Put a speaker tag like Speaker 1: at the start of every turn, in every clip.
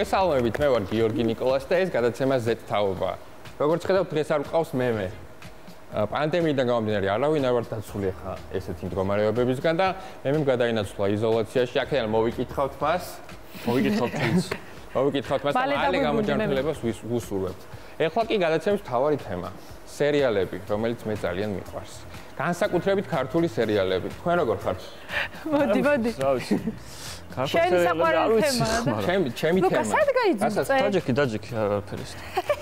Speaker 1: მოგესალმებით, მე ვარ გიორგი ნიკოლას და ეს გადაცემა Z თაობა. როგორც ხედავთ, დღეს არ ყავს მემე. პანდემიიდან გამომდინარე, არავინ არ ვარ დაცული ხა ესეთი მდგომარეობებისგან და მემემ გადაინაცვლა იზოლაციაში. აქედან მოვიკითხავთ მას. მოვიკითხავთ ჩვენს. მოვიკითხავთ მას მალე გამოჯანმრთელებას ვუსურვებთ. ეხლა კი გადაცემის თავარი თემა. სერიალები, რომელიც მე ძალიან მიყვარს. განსაკუთრებით ქართული სერიალები. თქვენ როგორ ხართ?
Speaker 2: მოდი, მოდი. შენი საყვარელი თემაა.
Speaker 1: ჩემი ჩემი თემა.
Speaker 2: ლუკა, სად გაიძინე?
Speaker 3: დაჯექი, დაჯექი, არაფერი.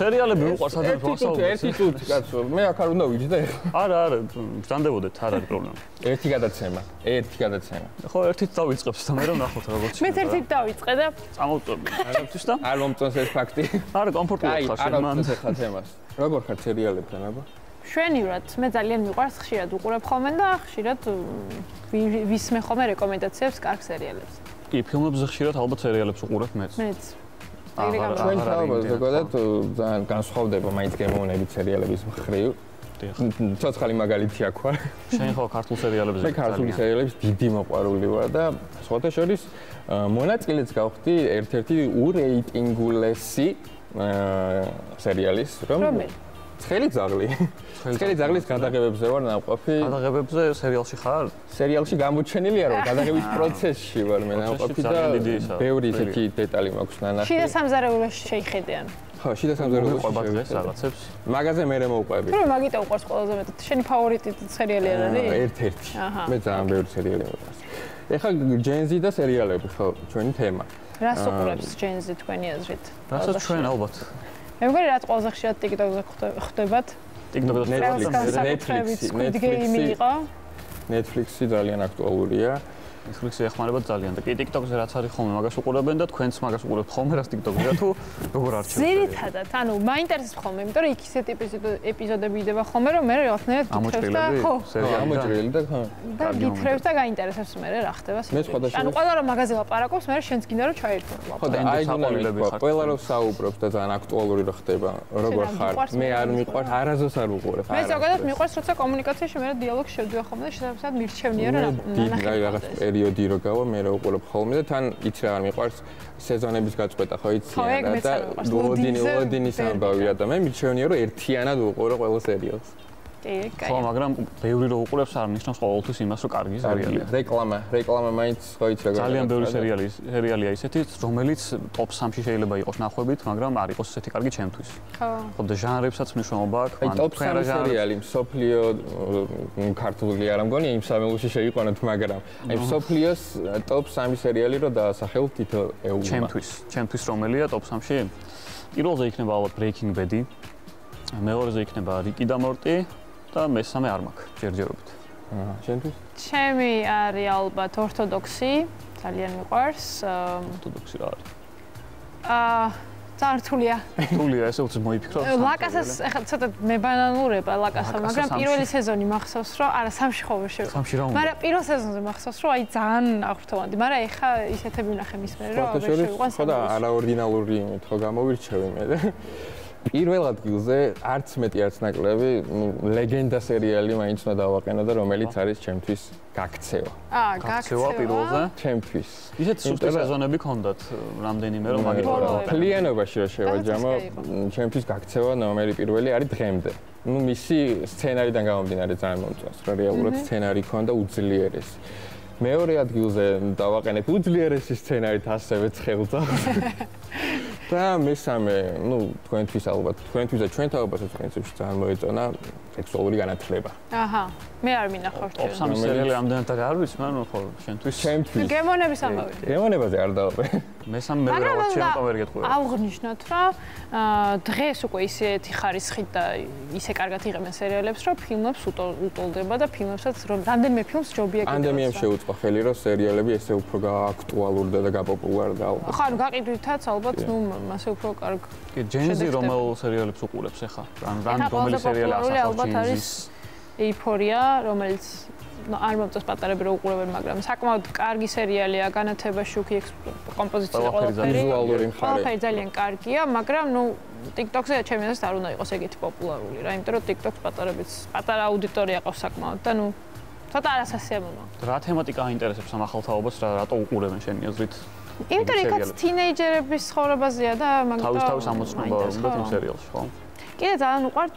Speaker 3: სერიალები უყვარს ადრე ვასაუბრობ.
Speaker 1: ერთი წუთი, კაცო, მე აქ არ უნდა ვიჯდე.
Speaker 3: არა, არა, ბრძანდებოდეთ, არ არის პრობლემა.
Speaker 1: ერთი გადაცემა, ერთი გადაცემა.
Speaker 3: ხო, ერთით დავიწყებს და მე რომ ნახოთ როგორც.
Speaker 2: მე ერთით დავიწყე და
Speaker 3: წამოვწობი. არაფერს და
Speaker 1: არ მომწონს ეს ფაქტი.
Speaker 3: არა, კომფორტულად ხარ შენ მან.
Speaker 1: აი, არა, თემას. როგორ ხარ სერიალებთან, აბა?
Speaker 2: შვენივრად, მე ძალიან მიყვარს ხშირად უყურებ ხოლმე და ხშირად ვისმე ხოლმე რეკომენდაციებს კარგ სერიალებს.
Speaker 3: კი, ფილმებზე ხშირად ალბათ სერიალებს უყურებ მეც.
Speaker 2: მეც.
Speaker 1: ჩვენ თავად ზოგადად ძალიან განსხვავდება მაინც გემოვნებით სერიალების მხრივ. ცოცხალი მაგალითი აქვს ვარ.
Speaker 3: შენ ხო ქართულ სერიალებზე
Speaker 1: ძალიან. მე ქართული სერიალების დიდი მოყვარული ვარ და სხვათა შორის მონაწილეც გავხდი ერთ-ერთი ურეიტინგულესი სერიალის,
Speaker 2: რომელი?
Speaker 1: ცხელი ძაღლი. ცხელი ძაღლის გადაღებებზე ვარ ნაყოფი.
Speaker 3: გადაღებებზე სერიალში ხარ?
Speaker 1: სერიალში გამოჩენილია რომ გადაღების პროცესში ვარ მე ნაყოფი და ბევრი ისეთი დეტალი მაქვს ნანახი.
Speaker 2: შიდა სამზარეულოში შეიხედიან.
Speaker 1: ხო, შიდა სამზარეულოში
Speaker 3: ყვებათ რაღაცებს.
Speaker 1: მაგაზე მე მოვყვები.
Speaker 2: რომ მაგიტო უყვარს ყველაზე მეტად. შენი ფავორიტი სერიალი არ არის?
Speaker 1: ერთ-ერთი. მე ძალიან ბევრი სერიალი მიყვარს. ეხლა ჯენზი და სერიალები ხო, ჩვენი თემა.
Speaker 2: რას უყურებს ჯენზი თქვენი აზრით?
Speaker 3: რასაც ჩვენ ალბათ
Speaker 2: მე მგონი რაც ყველაზე ხშირად TikTok-ზე ხდებათ.
Speaker 3: TikTok-ზე
Speaker 1: Netflix-ი,
Speaker 2: Netflix-ი იყო.
Speaker 1: Netflix-ი ძალიან აქტუალურია.
Speaker 3: Netflix-ი ეხმარება ძალიან და კი TikTok-ზე რაც არის ხოლმე მაგას უყურებენ და თქვენც მაგას უყურებთ ხოლმე რას TikTok-ზე თუ როგორ არჩევთ?
Speaker 2: ზირითადად, ანუ მაინტერესებს ხოლმე, იმიტომ რომ იქ ისეთი ეპიზოდები იდება ხოლმე, რომ მე რაღაცნაირად გითხრებს და
Speaker 3: ხო,
Speaker 1: ამოჭრილი და ხო.
Speaker 2: და გითხრებს და გაინტერესებს მე რა ხდება
Speaker 1: სხვადასხვა
Speaker 2: ანუ ყველა რომ მაგაზე ლაპარაკობს, მე შენც გინდა რომ ჩაერთო.
Speaker 1: ხო და აი ხარ. ყველა რომ საუბრობს და ძალიან აქტუალური რა ხდება, როგორ ხარ? მე არ მიყვარს, არაზოს არ უყურებ.
Speaker 2: მე ზოგადად მიყვარს, როცა კომუნიკაციაში მე დიალოგში შევდივარ ხოლმე და შესაძლოა მირჩევნია რა
Speaker 1: ნახე. პერიოდი რო გავა, მე რა უყურებ ხოლმე და თან იცი რა არ მიყვარს სეზონების გაწყვეტა ხო იცი
Speaker 2: და
Speaker 1: ლოდინი ლოდინის ამბავია და მე მიჩვენია რომ ერთიანად უყურე ყველა სერიალს.
Speaker 2: კი, კაი.
Speaker 3: ხო, მაგრამ ბევრი რო უყურებს არ ნიშნავს ყოველთვის იმას, რომ კარგი სერიალია.
Speaker 1: რეკლამა, რეკლამა მაინც ხო იცი რა.
Speaker 3: ძალიან ბევრი სერიალი სერიალია ისეთი, რომელიც ტოპ 3-ში შეიძლება იყოს ნახვებით, მაგრამ არ იყოს ესეთი კარგი ჩემთვის.
Speaker 2: ხო.
Speaker 3: ხო, და ჟანრებსაც მნიშვნელობა აქვს.
Speaker 1: აი, ტოპ 3 სერიალი, სოფლიო ქართული არ ამგონი იმ სამეულში შეიყვანოთ, მაგრამ აი, სოფლიოს ტოპ 3 სერიალი რო დაასახელ თითო ეულა.
Speaker 3: ჩემთვის, ჩემთვის რომელია ტოპ 3-ში? პირველზე იქნება ალბათ Breaking Bad-ი. მეორეზე იქნება Rick and Morty. და მესამე არ მაქვს ჯერჯერობით.
Speaker 1: აა, შენთვის?
Speaker 2: ჩემი არის ალბათ ორთოდოქსი, ძალიან მიყვარს.
Speaker 3: ორთოდოქსი რა არის?
Speaker 2: აა ძართულია.
Speaker 3: რთულია, ესე უცებ მოიფიქრო.
Speaker 2: ლაკასას ახლა ცოტა მებანანურება ლაკასა, მაგრამ პირველი სეზონი მახსოვს, რომ არა სამში ხოვე შევ.
Speaker 3: სამში რა უნდა?
Speaker 2: მაგრამ პირველ სეზონზე მახსოვს, რომ აი ძალიან აღრთოვანდი, მაგრამ ეხა ისეთები ვნახე მის მერე, რომ აღარ შევიყვან.
Speaker 1: ხო და არაორდინალური იმით ხო გამოვირჩევი მე. პირველ ადგილზე არც მეტი არც ნაკლები, ნუ ლეგენდა სერიალი მაინც უნდა დავაყენო და რომელიც არის ჩემთვის გაქცევა.
Speaker 2: აა, გაქცევა
Speaker 3: პირველზე?
Speaker 1: ჩემთვის.
Speaker 3: ისეთ სუსტი სეზონები ქონდათ რამდენიმე რომ მაგით
Speaker 1: ფლიანობაში რა შევაჯამო, ჩემთვის გაქცევა ნომერი პირველი არის დღემდე. ნუ მისი სცენარიდან გამომდინარე ძალიან მომწონს, რა რეალურად სცენარი ქონდა უძლიერესი. მეორე ადგილზე დავაყენებ უძლიერესი სცენარით ასევე ცხელდა. და მესამე, ну, თქვენთვის ალბათ, თქვენთვის და ჩვენ თავობასაც პრინციპში ძალიან მოეწონა სექსუალური განათლება.
Speaker 2: აჰა. მე არ მინახავს
Speaker 3: ჩვენ. ოფსამი სერიალი ამდენად არ არის, მაგრამ ხო, შენთვის.
Speaker 1: ჩემთვის.
Speaker 2: გემონების ამბავი.
Speaker 1: გემონებაზე არ დავაყე.
Speaker 3: მესამე მე რა ვარ ჩემ ვერ გეტყვი.
Speaker 2: აღნიშნოთ რა, დღეს უკვე ისეთი ხარისხით და ისე კარგად იღებენ სერიალებს, რომ ფილმებს უტოლდება და ფილმებსაც რომ რამდენიმე ფილმს ჯობია კიდევ.
Speaker 1: პანდემიამ შეუწყო ხელი, რომ სერიალები ესე უფრო გააქტუალურდა და გაპოპულარდა.
Speaker 2: ხო, ანუ გაყიდვითაც ალბათ, ნუ მასე უფრო კარგ.
Speaker 3: კი, ჯენზი რომელ სერიალებს უყურებს ახლა? ან რან რომელი სერიალი ასახავს?
Speaker 2: ალბათ არის ეიფორია, რომელიც არ მომწონს პატარები რომ უყურებენ, მაგრამ საკმაოდ კარგი სერიალია, განათება, შუქი, კომპოზიცია, ყველაფერი.
Speaker 1: ვიზუალური მხარე.
Speaker 2: ყველაფერი ძალიან კარგია, მაგრამ ნუ TikTok-ზე ჩემი აზრით არ უნდა იყოს ეგეთი პოპულარული რა, იმიტომ რომ TikTok-ს პატარებიც, პატარა აუდიტორია ყავს საკმაოდ და ნუ ცოტა არასასიამოვნოა.
Speaker 3: რა თემატიკა აინტერესებს ამ ახალ თაობას, რა რატო უყურებენ შენი აზრით?
Speaker 2: იმიტომ იქაც თინეიჯერების ცხოვრებაზეა და მაგიტომ
Speaker 3: თავის თავის ამოცნობა უნდა იმ სერიალში, ხო?
Speaker 2: კიდე ძალიან უყვართ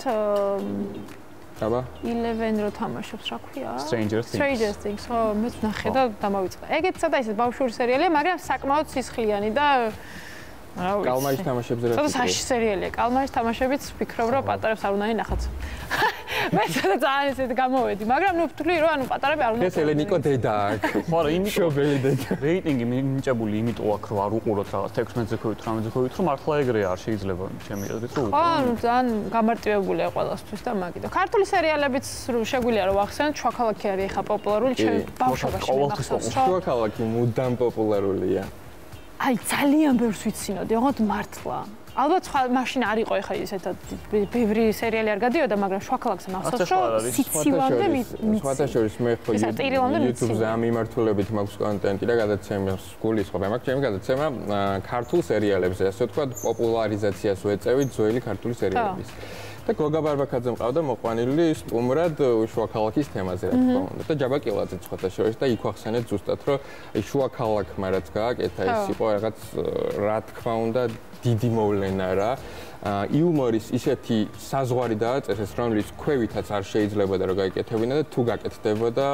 Speaker 1: აბა
Speaker 2: 11 რო თამაშობს, რა ქვია?
Speaker 3: Stranger Things.
Speaker 2: Stranger Things, ხო, მეც ნახე და დამავიწყდა. ეგეც სადა ისე ბავშვური სერიალია, მაგრამ საკმაოდ სისხლიანი და რა ვიცი.
Speaker 1: კალმარის თამაშებზე რა
Speaker 2: სადა საში სერიალია. კალმარის თამაშებიც ვფიქრობ, რომ პატარებს არ უნდა ინახათ. მე სადა ძალიან ისეთ გამოვედი, მაგრამ ნუ ვთვლი რომ ანუ პატარები არ უნდა.
Speaker 1: ეს ელენიკო დედა აქ.
Speaker 3: ხო, არა, იმიტომ
Speaker 1: შობელი დედა.
Speaker 3: რეიტინგი მინიჭებული იმიტომ აქ რომ არ უყუროთ რაღაც 16-ზე ხოვით, 18-ზე ხოვით, რომ მართლა ეგრე არ შეიძლება ჩემი აზრით რომ
Speaker 2: ხო, ანუ ძალიან გამარტივებულია ყველასთვის და მაგით. ქართული სერიალებიც შეგვიძლია რომ ახსენოთ, შუაქალაქი არის ხა პოპულარული ჩემ ბავშვობაში მახსოვს.
Speaker 1: შუაქალაქი მუდამ პოპულარულია.
Speaker 2: აი ძალიან ბევრს ვიცინოდი, ოღონდ მართლა. ალბათ სხვა მაშინ არ იყო ეხა ესეთად ბევრი სერიალი არ გადიოდა, მაგრამ შუაქალაქზე მახსოვს, რომ სიცივამდე მიცი.
Speaker 1: სხვათა შორის მე ხო YouTube-ზე ამ მიმართულებით მაქვს კონტენტი და გადაცემას გულისხმობ. მაგ ჩემი გადაცემა ქართულ სერიალებზე, ასე ვთქვათ, პოპულარიზაციას ვეწევით ძველი ქართული სერიალების. და გოგა ბარბაკაძე მყავდა მოყვანილი სტუმრად შუაქალაქის თემაზე, რა თქმა უნდა. და ჯაბა კილაძე სხვათა შორის და იქ ახსენეთ ზუსტად, რომ შუაქალაქმა რაც გააკეთა, ის იყო რაღაც რა თქმა უნდა დიდი მოვლენა რა. იუმორის ისეთი საზღვარი დააწესეს, რომლის ქვევითაც არ შეიძლება და რა გაიკეთებინა და თუ გაკეთდებოდა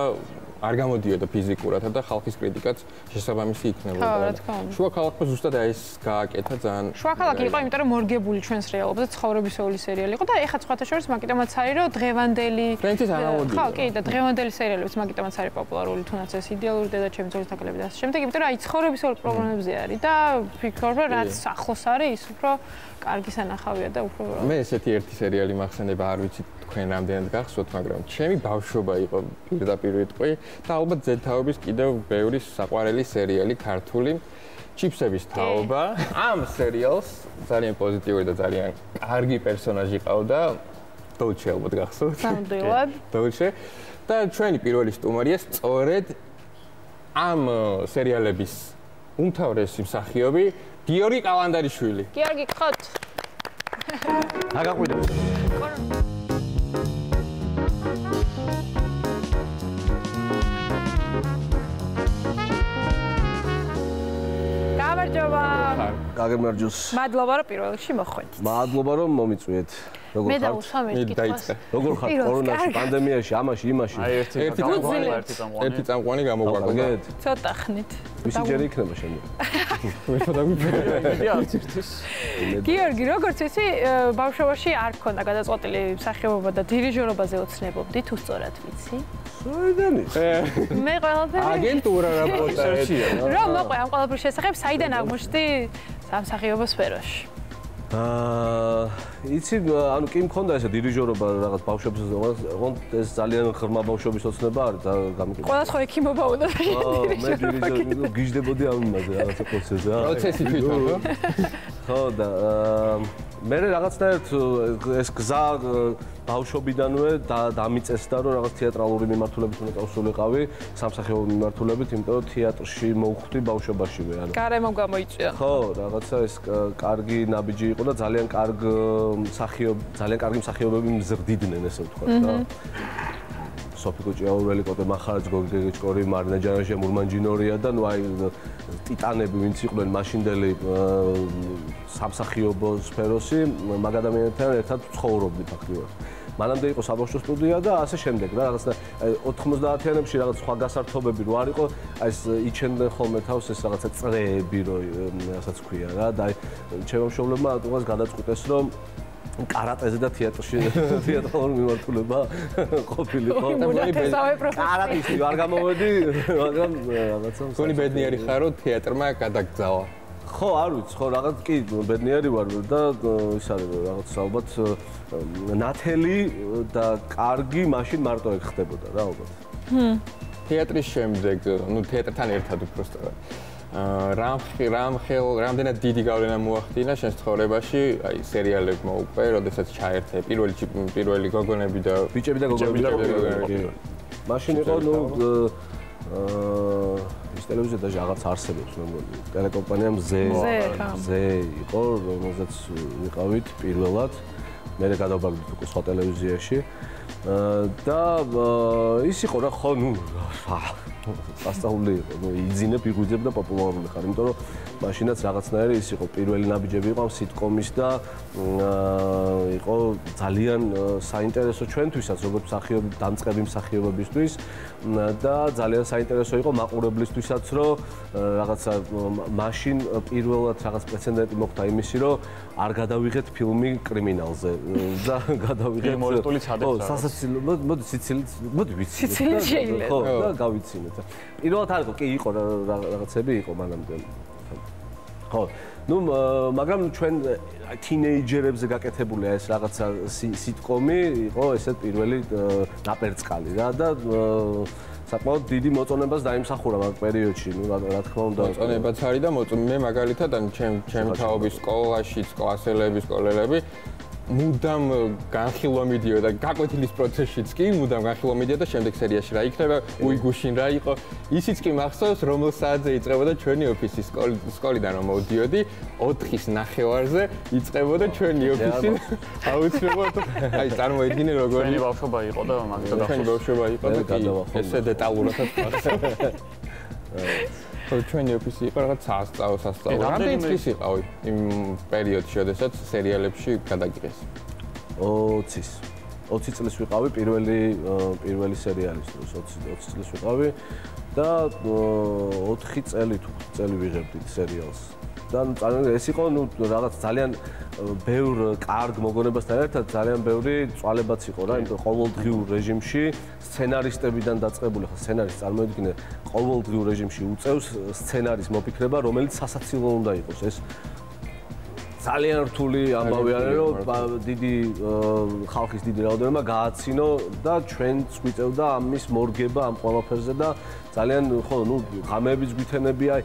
Speaker 1: არ გამოდიოდა ფიზიკურად და ხალხის კრიტიკაც შესაბამისი იქნებოდა.
Speaker 2: ხო, რა თქმა უნდა.
Speaker 1: შუა ქალაქმა ზუსტად აი ეს გააკეთა ძალიან.
Speaker 2: შუა ქალაქი იყო, იმიტომ რომ მორგებული ჩვენს რეალობაზე ცხოვრებისეული სერიალი იყო და ეხლა სხვათა შორის მაგიტომაც არის რომ დღევანდელი
Speaker 1: ფრენცის ანალოგია.
Speaker 2: ხო, კი და დღევანდელი სერიალებიც მაგიტომაც არის პოპულარული, თუნდაც ეს იდეალური დედა ჩემი ძოლის თაკლები და ასე შემდეგ, იმიტომ რომ აი ცხოვრებისეული პროგრამებზე არის და ფიქრობ რომ რაც ახლოს არის ის უფრო კარგი სანახავია და უფრო
Speaker 1: მე ესეთი ერთი სერიალი მახსენდება, არ ვიცი თქვენ რამდენად გახსოვთ, მაგრამ ჩემი ბავშვობა იყო პირდაპირ ვიტყვი და ალბათ ზეთაობის კიდევ ბევრი საყვარელი სერიალი ქართული ჩიფსების თაობა. ამ სერიალს ძალიან პოზიტიური და ძალიან კარგი პერსონაჟი ყავდა დოუჩე ალბათ გახსოვთ?
Speaker 2: სამდელად.
Speaker 1: დოუჩე და ჩვენი პირველი სტუმარია სწორედ ამ სერიალების უმთავრესი მსახიობი გიორგი კალანდარიშვილი.
Speaker 2: გიორგი, გხოთ.
Speaker 4: Merhaba.
Speaker 2: გამარჯობა.
Speaker 4: გაგემარჯოს.
Speaker 2: მადლობა რომ პირველ რიგში მოხვედით.
Speaker 4: მადლობა რომ მომიწვიეთ.
Speaker 2: როგორ ხარ? მე დავუსვა მე კითხვას.
Speaker 4: როგორ ხარ კორონაში, პანდემიაში, ამაში, იმაში?
Speaker 3: აი ერთი ერთი წამყვანი, ერთი წამყვანი.
Speaker 1: ერთი წამყვანი გამოგვარდა.
Speaker 2: ცოტა ხნით.
Speaker 4: ვისი ჯერი იქნება შემდეგ?
Speaker 1: მე ფოტოგრაფია.
Speaker 2: გიორგი, როგორც ისი ბავშვობაში არ ქონდა გადაწყვეტილი მსახიობობა და დირიჟორობაზე ოცნებობდი, თუ სწორად ვიცი?
Speaker 4: საიდან ის?
Speaker 2: მე ყველაფერი
Speaker 1: აგენტურა რა პორტალია.
Speaker 2: რა მოყვე ამ ყველაფრის შესახებ, საიდან აღმოჩნდი სამსახიობო სფეროში?
Speaker 4: აა იცი ანუ კი მქონდა ესე დირიჟორობა რაღაც ბავშვების ოღონდ ეს ძალიან ღრმა ბავშვების ოცნება არის და გამიგე.
Speaker 2: ყველა სხვა ექიმობა უნდა
Speaker 4: დირიჟორობა. მე დირიჟორი გიждდებოდი ამ იმაზე რაღაცა პროცესზე.
Speaker 1: პროცესი თვითონ ხო?
Speaker 4: ხო და აა მე რაღაცნაირად ეს გზა ბავშვობიდანვე დამიწესდა რომ რაღაც თეატრალური მიმართულებით უნდა წავსულიყავი სამსახიობო მიმართულებით იმიტომ რომ თეატრში მოვხვდი ბავშვობაშივე ანუ
Speaker 2: გარემო გამოიწვია
Speaker 4: ხო რაღაცა ეს კარგი ნაბიჯი იყო და ძალიან კარგ მსახიობ ძალიან კარგი მსახიობები მზრდიდნენ ესე ვთქვა და სოფიკო ჭიაურელი, კოტე მახარაძ, გოგი გეგეჭკორი, მარინა ჯანაჟია, მურმანჯინორია და ნუ აი ტიტანები ვინც იყვნენ მაშინდელი სამსახიობო სფეროსი, მაგ ადამიანებთან ერთად ცხოვრობდი ფაქტიურად. მანამდე იყო საბავშვო სტუდია და ასე შემდეგ რა რაღაცა 90-იანებში რაღაც სხვა გასართობები რო არ იყო აი ეს იჩენდნენ ხოლმე თავს ეს რაღაცა წრეები რო რასაც ქვია რა და აი ჩემო მშობლებმა უტყუას გადაწყვიტეს რომ კარატეზე და თეატრში თეატრალური მიმართულება ყოფილიყო. კარატის არ გამოვედი, მაგრამ რაღაცა.
Speaker 1: თქვენი ბედნიერი ხარო თეატრმა გადაგზავა.
Speaker 4: ხო, არ ვიცი, ხო, რაღაც კი ბედნიერი ვარ და ის არის რაღაც ალბათ ნათელი და კარგი მაშინ მარტო ეგ ხდებოდა რა ალბათ.
Speaker 2: ჰმ.
Speaker 1: თეატრის შემდეგ, ну თეატრთან ერთად სწორად. რამ რამ ხელ რამდენად დიდი გავლენა მოახდინა შენ ცხოვრებაში? აი სერიალებმა უკვე როდესაც ჩაერთე პირველი პირველი გოგონები და
Speaker 4: ბიჭები და გოგონები. მაშინ იყო ნუ აა ის ტელევიზია და რაღაც არსებობს მე მგონი. ტელეკომპანია მზე მზე იყო რომელზეც ვიყავით პირველად. მე გადავბაგდით უკვე სხვა ტელევიზიაში. და ის იყო რა ხო ნუ სასწაული იყო, ნუ იძინებ, იღვიძებ და პოპულარული ხარ, იმიტომ რომ მაშინაც რაღაცნაირი ის იყო, პირველი ნაბიჯები იყო სიტკომის და იყო ძალიან საინტერესო ჩვენთვისაც, როგორც მსახიობი, დამწყები მსახიობებისთვის და ძალიან საინტერესო იყო მაყურებლისთვისაც, რომ რაღაცა მაშინ პირველად რაღაც პრეცედენტი მოხდა იმისი, რომ არ გადავიღეთ ფილმი კრიმინალზე და გადავიღეთ
Speaker 3: მორტული ცადება.
Speaker 4: ხო, სასაცილო, მოდი სიცილი, მოდი ვიცი.
Speaker 2: სიცილი შეიძლება.
Speaker 4: ხო, და გავიცინეთ. პირველად არ იყო, კი იყო რაღაცები იყო მანამდე. ხო. ну, მაგრამ ჩვენ თინეიჯერებზე გაკეთებული ეს რაღაცა სიტკომი იყო ესეთ პირველი ნაპერწკალი რა და საკმაოდ დიდი მოწონებას დაიმსახურა მაგ პერიოდში, ну, რა თქმა უნდა.
Speaker 1: მოწონებაც არის და მოწ მე მაგალითად ან ჩემ ჩემ თაობის სკოლაში, კლასელები, სკოლელები მუდამ განხილვა მიდიოდა გაკვეთილის პროცესშიც კი მუდამ განხილვა მიდიოდა შემდეგ სერიაში რა იქნება უიგუშინ რა იყო. ისიც კი მახსოვს რომელ საათზე იწყებოდა ჩვენი ოფისი სკოლიდან რომ მოვდიოდი 4-ის ნახევარზე იწყებოდა ჩვენი ოფისი. აუცილებლად. აი წარმოედგინე როგორი
Speaker 3: ჩვენი ბავშვობა იყო და მაგითა
Speaker 1: ჩვენი ბავშვობა იყო და ესე დეტალურადაც ვახსენე ხო ჩვენი ოფისი იყო რაღაც სასწავლო სასწავლო. რამდენი წლის იყავი იმ პერიოდში, როდესაც სერიალებში გადაგიღეს?
Speaker 4: 20-ის. 20 წლის ვიყავი პირველი პირველი სერიალის დროს 20 20 წლის ვიყავი და 4 წელი თუ 5 წელი ვიღებდით სერიალს. და ეს იყო ნუ რაღაც ძალიან ბევრ კარგ მოგონებასთან ერთად ძალიან ბევრი წვალებაც იყო რა, იმიტომ ყოველდღიურ რეჟიმში სცენარისტებიდან დაწყებული ხა სცენარის წარმოედგინე ყოველდღიურ რეჟიმში უწევს სცენარის მოფიქრება, რომელიც სასაცილო უნდა იყოს. ეს ძალიან რთული ამბავი არის, რომ დიდი ხალხის დიდი რაოდენობა გააცინო და ჩვენც გვიწევდა ამის მორგება ამ ყველაფერზე და ძალიან ხო, ნუ ღამეებიც გვითენებია, აი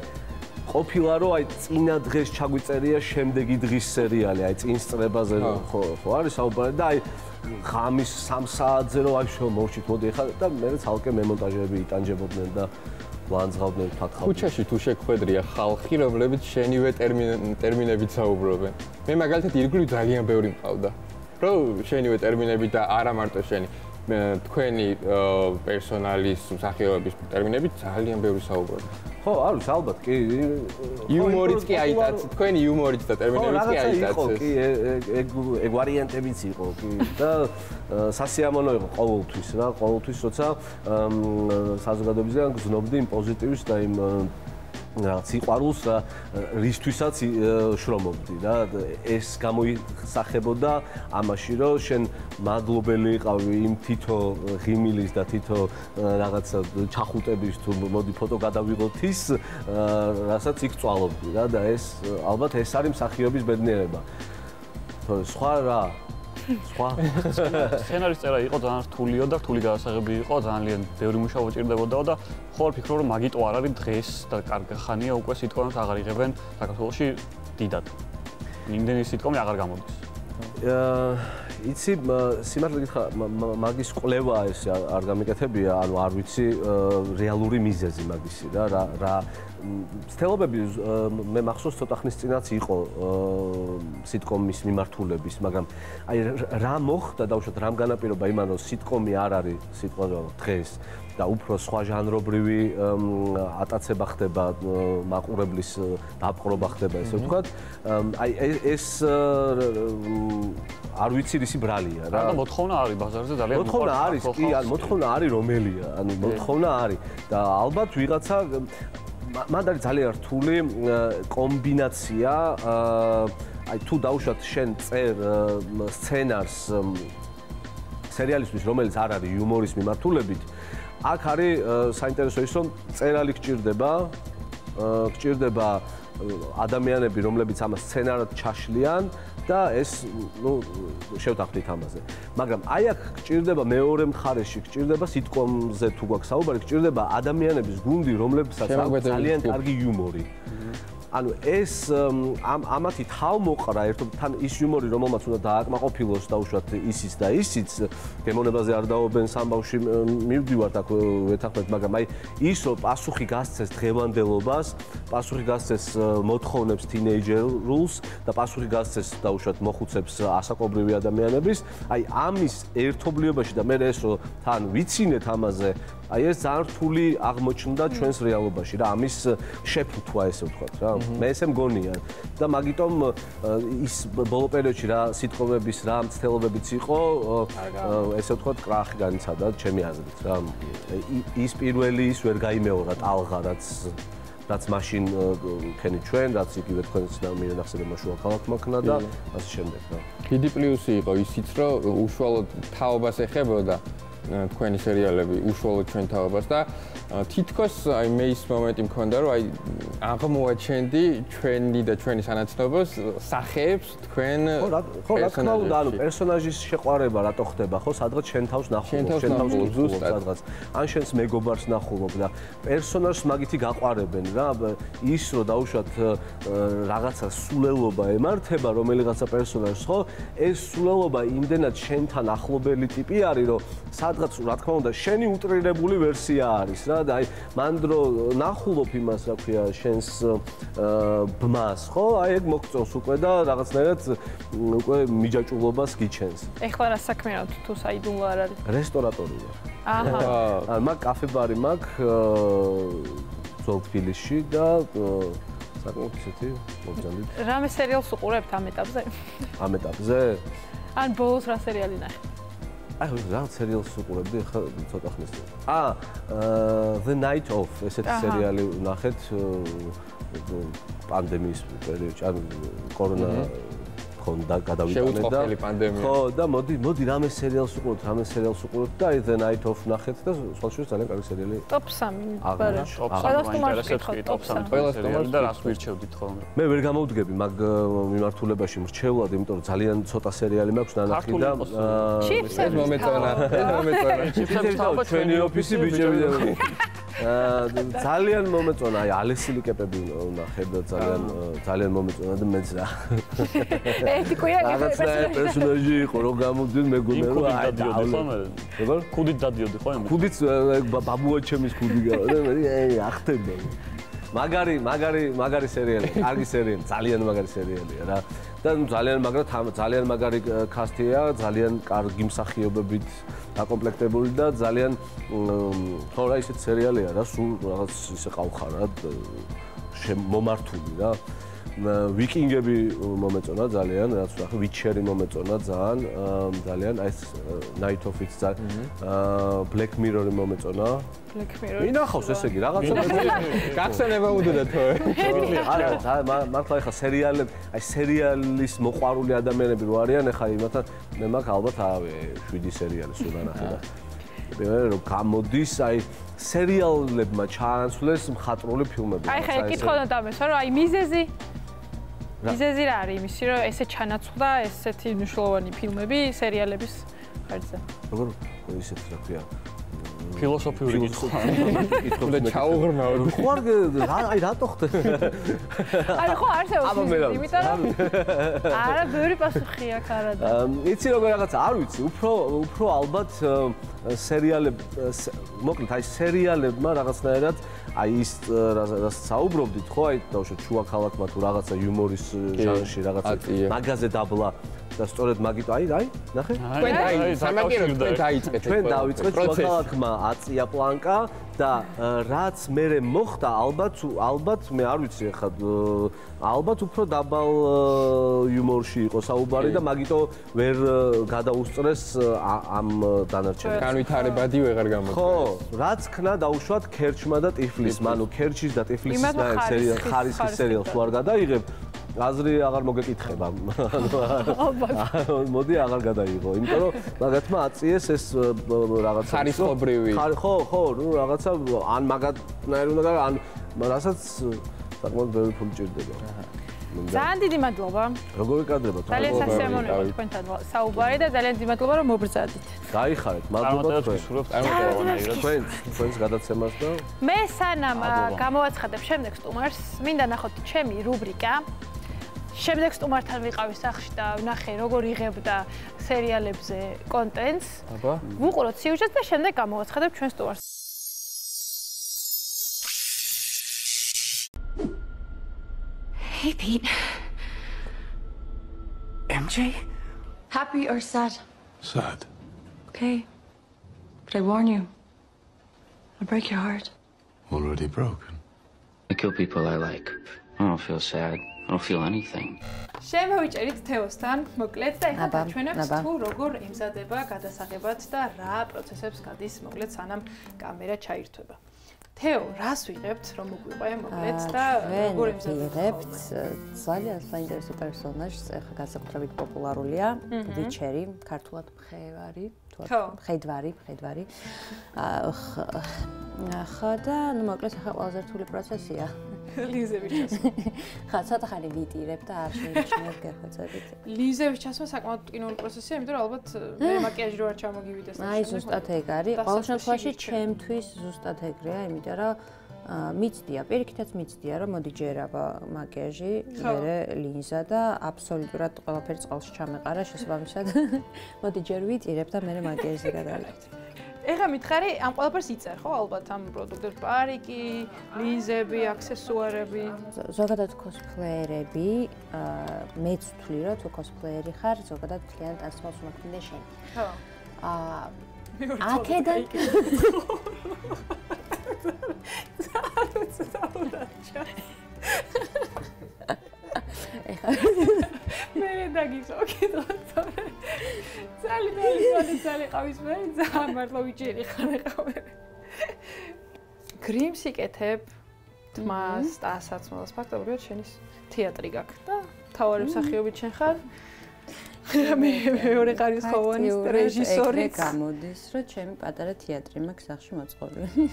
Speaker 4: ყოფილა რომ აი წინა დღეს ჩაგვიწერია შემდეგი დღის სერიალი, აი წინ სწრებაზე ხო ხო არის საუბარი და აი ღამის 3 საათზე რომ აი შო მოვჭით მოდი ხა და მე ცალკე მემონტაჟები იტანჯებოდნენ და ლანძღავდნენ ფათხალ.
Speaker 1: ქუჩაში თუ შეხვედრია ხალხი, რომლებიც შენივე ტერმინებით საუბრობენ. მე მაგალითად ირგვლივ ძალიან ბევრი მყავდა. რო შენივე ტერმინები და არა მარტო შენი თქვენი პერსონალის მსახიობების ტერმინები ძალიან ბევრი საუბრობენ.
Speaker 4: ხო, არ ვიცი, ალბათ კი.
Speaker 1: იუმორიც კი აიტაც, თქვენი იუმორიც და ტერმინებიც კი აიტაც.
Speaker 4: ხო, კი, ეგ ეგ ვარიანტებიც იყო, კი. და სასიამოვნო იყო ყოველთვის რა, ყოველთვის როცა საზოგადოებისგან გზნობდი იმ პოზიტივის და იმ რაღაც სიყვარულს რისთვისაც შრომობდი რა ეს გამოისახებოდა ამაში რომ შენ მადლობელი იყავი იმ თითო ღიმილის და თითო რაღაცა ჩახუტების თუ მოდი ფოტო გადავიღოთ ის რასაც იქ წვალობდი რა და ეს ალბათ ეს არის მსახიობის ბედნიერება. სხვა რა სხვა.
Speaker 3: სცენარის წერა იყო ძალიან რთულიო და რთული გადასაღები იყო ძალიან ბევრი მუშაობა ჭირდებოდა და ხო ვფიქრობ რომ მაგიტო არ არის დღეს და კარგი ხანია უკვე სიტყვებს აღარ იღებენ საქართველოში დიდად. იმდენი სიტყვი აღარ გამოდის.
Speaker 4: აა იცი სიმართლე გითხრა მაგის კვლევა ეს არ გამიკეთებია ანუ არ ვიცი რეალური მიზეზი მაგისი რა რა რა სტელობები მე მახსოვს ცოტა ხნის წინაც იყო სიტკომის მიმართულების, მაგრამ აი რა მოხდა დაუშვათ რამ განაპირობა იმან რომ სიტკომი არ არის სიტყვა დღეს და უფრო სხვა ჟანრობრივი ატაცება ხდება მაყურებლის დაპყრობა ხდება ესე ვთქვათ. აი ეს არ ვიცი რისი ბრალია
Speaker 3: რა. და მოთხოვნა არის ბაზარზე ძალიან
Speaker 4: მოთხოვნა არის კი ან მოთხოვნა არის რომელია ანუ მოთხოვნა არის. და ალბათ ვიღაცა მანდ არის ძალიან რთული კომბინაცია აი თუ დაუშვათ შენ წერ სცენარს სერიალისთვის რომელიც არ არის იუმორის მიმართულებით აქ არის საინტერესო ის რომ წერალი გჭირდება გჭირდება ადამიანები რომლებიც ამ სცენარად ჩაშლიან და ეს ნუ შევთანხმდით ამაზე. მაგრამ აი აქ გჭირდება მეორე მხარეში, გჭირდება სიტკომზე თუ გვაქვს საუბარი, გჭირდება ადამიანების გუნდი, რომლებსაც აქვს ძალიან კარგი იუმორი. ანუ ეს ამ ამათი თავმოყრა ერთობ თან ის იუმორი რომელმაც უნდა დააკმაყოფილოს და უშუალოდ ისიც და ისიც გემონებაზე არ დაობენ სამბავში მივდივართ აქ ვეთახმეთ მაგრამ აი ის რომ პასუხი გასცეს დღევანდელობას პასუხი გასცეს მოთხოვნებს თინეიჯერულს და პასუხი გასცეს და უშუალოდ მოხუცებს ასაკობრივი ადამიანების. აი ამის ერთობლიობაში და მე ეს თან ვიცინეთ ამაზე აი ეს ძალიან რთული აღმოჩნდა ჩვენს რეალობაში რა ამის შეფუთვა ესე ვთქვათ რა. მე ესე მგონია. და მაგიტომ ის ბოლო პერიოდში რა სიტყვების რა მცდელობებიც იყო ესე ვთქვათ კრახი განიცადა ჩემი აზრით რა. ის პირველი ის ვერ გაიმეორა ტალღა რაც რაც მაშინ ქენი ჩვენ, რაც იგივე თქვენს და მიანახსენებმა შუა ქალაქმა ქნა და ასე შემდეგ რა.
Speaker 1: დიდი პლუსი იყო ისიც, რომ უშუალოდ თაობას ეხებოდა თქვენი სერიალები უშუალოდ ჩვენ თაობას და თითქოს აი მე ის მომენტი მქონდა რომ აი აღმოაჩენდი ჩვენი და ჩვენი სანაცნობას სახეებს თქვენ
Speaker 4: ხო რა ხო რა თქმა უნდა ანუ პერსონაჟის შეყვარება რატო ხდება ხო? სადღაც შენ თავს ნახულობ შენ თავს ზუსტად. სადღაც ან შენს მეგობარს ნახულობ და პერსონაჟს მაგითი გაყვარებენ რა ის რომ დაუშვათ რაღაცა სულელობა ემართება რომელიღაცა პერსონაჟს ხო? ეს სულელობა იმდენად შენთან ახლობელი ტიპი არის რომ სადღაც რა თქმა უნდა შენი უტრირებული ვერსია არის რა. და აი მანდრო ნახულობ იმას რა ქვია შენს ბმას ხო? აი ეგ მოგწონს უკვე და რაღაცნაირად უკვე მიჯაჭულობას გიჩენს.
Speaker 2: ეხლა რა საქმეა თუ საიდუმლო არ არის.
Speaker 4: რესტორატორი ვარ
Speaker 2: აჰა
Speaker 4: მაგ კაფე ბარი მაგ ზოლფილისში და საკმაოდ ისეთი მოგზავნით
Speaker 2: რამე სერიალს უყურებთ ამ ეტაპზე?
Speaker 4: ამ ეტაპზე?
Speaker 2: ან ბოლოს რა სერიალი ნახე
Speaker 4: აი რა სერიალს უყურებდი ხა ცოტა ხნის წინ. აა The Night Of ესეთი სერიალი ნახეთ პანდემიის პერიოდში, ან კორონა ხონდა გადავიტანე და ხო და მოდი მოდი რამე სერიალს უყუროთ, რამე სერიალს უყუროთ და აი The Night Of ნახეთ და სხვაშორის ძალიან კარგი სერიალი.
Speaker 2: Top 3 ბარა.
Speaker 3: ყველას თუმარში Top 3 ყველას თუმარში და რას ვირჩევდით ხოლმე.
Speaker 4: მე ვერ გამოვდგები მაგ მიმართულებაში მრჩევლად, იმიტომ რომ ძალიან ცოტა სერიალი მაქვს ნანახი და
Speaker 2: ეს
Speaker 1: მომეწონა, ეს მომეწონა.
Speaker 3: ჩიფსებს თავა
Speaker 4: ჩვენი ოფისი ბიჭები და ძალიან მომეწონა, აი ალესილი კეპები ნახე და ძალიან ძალიან მომეწონა და მეც რა.
Speaker 2: ერთი კვირა
Speaker 4: რაღაცა პერსონაჟი იყო, რომ გამოდიოდ მეგონა რომ
Speaker 3: აი დადიოდი ხო მე? როგორ? ქუდით დადიოდი ხო მე?
Speaker 4: ქუდით ბაბუა ჩემის ქუდი გავა და მე აი ახტება. მაგარი, მაგარი, მაგარი სერიალი, კარგი სერიალი, ძალიან მაგარი სერიალია რა. და ძალიან მაგრა ძალიან მაგარი კასტია, ძალიან კარგი მსახიობებით დაკომპლექტებული და ძალიან ხო რა ისეთ სერიალია რა, სულ რაღაც ისე ყავხარ რა მომართული რა. ვიკინგები მომეწონა ძალიან, რაც ვთქვი, ვიჩერი მომეწონა ძალიან, ძალიან აი ეს Night of It ძალიან აა Black Mirror-ი მომეწონა.
Speaker 2: Black Mirror.
Speaker 4: ინახავს ესე იგი, რაღაცა
Speaker 1: გახსენება უდოდა თო.
Speaker 4: არა, მართლა ეხა სერიალები, აი სერიალის მოყვარული ადამიანები რო არიან, ეხა იმათან მე მაქვს ალბათ 7 სერიალი სულ ანახე და მე რომ გამოდის აი სერიალებმა ჩაანაცვლეს მხატვრული ფილმები.
Speaker 2: აი ხა ეკითხოდა დამესვა რომ აი მიზეზი მიზეზი რა არის იმისი რომ ესე ჩანაცვლა ესეთი მნიშვნელოვანი ფილმები სერიალების ხარჯზე?
Speaker 4: როგორ ისეთ რა ქვია
Speaker 3: ფილოსოფიური კითხვა.
Speaker 1: კითხვა და ჩაუღრმავ.
Speaker 4: ხო არ აი რატო ხდე
Speaker 2: არა ხო არსებობს იმიტომ რომ არა ბევრი პასუხი აქვს არა და
Speaker 4: იცი როგორ რაღაცა არ ვიცი. უფრო უფრო ალბათ სერიალებ მოკლედ აი სერიალებმა რაღაცნაირად აი ის რაც საუბრობდით ხო? აი დავშოთ შუა ქალაქმა თუ რაღაცა იუმორის ჟანრში რაღაცა მაგაზე დაბლა და სწორედ მაგით აი აი ნახე.
Speaker 1: თქვენ აი სამაგერო თქვენ დაიწყეთ
Speaker 4: თქვენ დაიწყეთ შუა ქალაქმა აწია პლანკა და რაც მე მოხდა ალბათ ალბათ მე არ ვიცი ხა ალბათ უფრო დაბალ იუმორში იყო საუბარი და მაგიტო ვერ გადაუსწრეს ამ დანარჩენს.
Speaker 1: განვითარებადი ვეღარ გამოდგა.
Speaker 4: ხო, რაც ქნა დაუშვათ ქერჩმა და ტიფლის, მანუ ქერჩის და ტიფლის სერიალ ხარისხის სერიალს თუ არ გადაიღებ აზრი აღარ მოგეკითხება. მოდი აღარ გადაიღო, იმიტომ რომ მაგათმა აწიეს ეს რაღაცა
Speaker 1: ხარისხობრივი.
Speaker 4: ხო, ხო, ნუ რაღაცა ან მაგათნაირი უნდა ან რასაც საკმაოდ ბევრი ფული ჭირდება.
Speaker 2: ძალიან დიდი მადლობა.
Speaker 4: როგორი კადრება თქვენ?
Speaker 2: ძალიან სასიამოვნოა თქვენთან საუბარი და ძალიან დიდი მადლობა რომ მობრძადით.
Speaker 4: გაიხარეთ, მადლობა თქვენ. თქვენ თქვენს გადაცემას და
Speaker 2: მე სანამ გამოვაცხადებ შემდეგ სტუმარს, მინდა ნახოთ ჩემი რუბრიკა. შემდეგ სტუმართან ვიყავი სახში და ვნახე როგორ იღებდა სერიალებზე კონტენტს. აბა. ვუყუროთ სიუჟეტს და შემდეგ გამოვაცხადებ ჩვენ სტუმარს.
Speaker 5: Hey, Pete.
Speaker 6: MJ?
Speaker 5: Happy or sad?
Speaker 6: Sad.
Speaker 5: Okay. But I warn you, I break your heart.
Speaker 6: Already broken.
Speaker 7: I kill people I like. I don't feel sad. I don't feel anything.
Speaker 2: შემოვიჭერით თეოსთან, მოკლედ და ეხლა
Speaker 8: აბა,
Speaker 2: ჩვენებს
Speaker 8: აბა.
Speaker 2: თუ როგორ ემზადება გადასაღებად და რა პროცესებს გადის მოკლედ სანამ კამერა ჩაირთვება. თეო, რას ვიღებთ, რომ მოგვიყვე მოკლედ და როგორ ემზადება?
Speaker 8: ვიღებთ ძალიან საინტერესო პერსონაჟს, ახლა განსაკუთრებით პოპულარულია, ვიჩერი, ქართულად მხევარი, მხედვარი, მხედვარი. აა ხა და ნუ მოკლედ ახლა ყველაზე რთული პროცესია.
Speaker 2: ლიზების ჩასმა.
Speaker 8: ხა ცოტა ხანი ვიტირებ და არ შეიჩნევ გერხოცებით.
Speaker 2: ლიზების ჩასმა საკმაოდ ტკინული პროცესია, იმიტომ რომ ალბათ მე მაკიაჟი რო არ ჩამოგივიდეს.
Speaker 8: აი ზუსტად ეგ არის. ყოველ შემთხვევაში ჩემთვის ზუსტად ეგრეა, იმიტომ რომ მიცდია, პირიქითაც მიცდია, რომ მოდი ჯერ აბა მაკიაჟი, მერე ლინზა და აბსოლუტურად ყველაფერი წყალში ჩამეყარა შესაბამისად. მოდი ჯერ ვიტირებ და მერე მაკიაჟზე გადავიდეთ.
Speaker 2: ეხლა მითხარი, ამ ყველაფერს იწერ ხო ალბათ ამ პროდუქტებს, პარიკი, ლინზები, აქსესუარები.
Speaker 8: ზოგადად კოსპლეიერები, აა მეც ვთვლი, რომ თუ კოსპლეიერი ხარ, ზოგადად ძალიან ტანსმოს მოქმედე შენ.
Speaker 2: ხო.
Speaker 8: აა
Speaker 2: მეორე მე დაგიწო კიდევ თორე. ძალი ძალი ძალი ძალი ყავის მე ძალიან მართლა ვიჭერი ხარ ყავე. გრიმს იკეთებ თმას და ასაცმელს ფაქტობრივად შენის თეატრი გაქვს და თავარი მსახიობი შენ ხარ. მე მეორე ხარისხოვანი რეჟისორი.
Speaker 8: გამოდის, რომ ჩემი პატარა თეატრი მაქვს სახში მოწყობილი.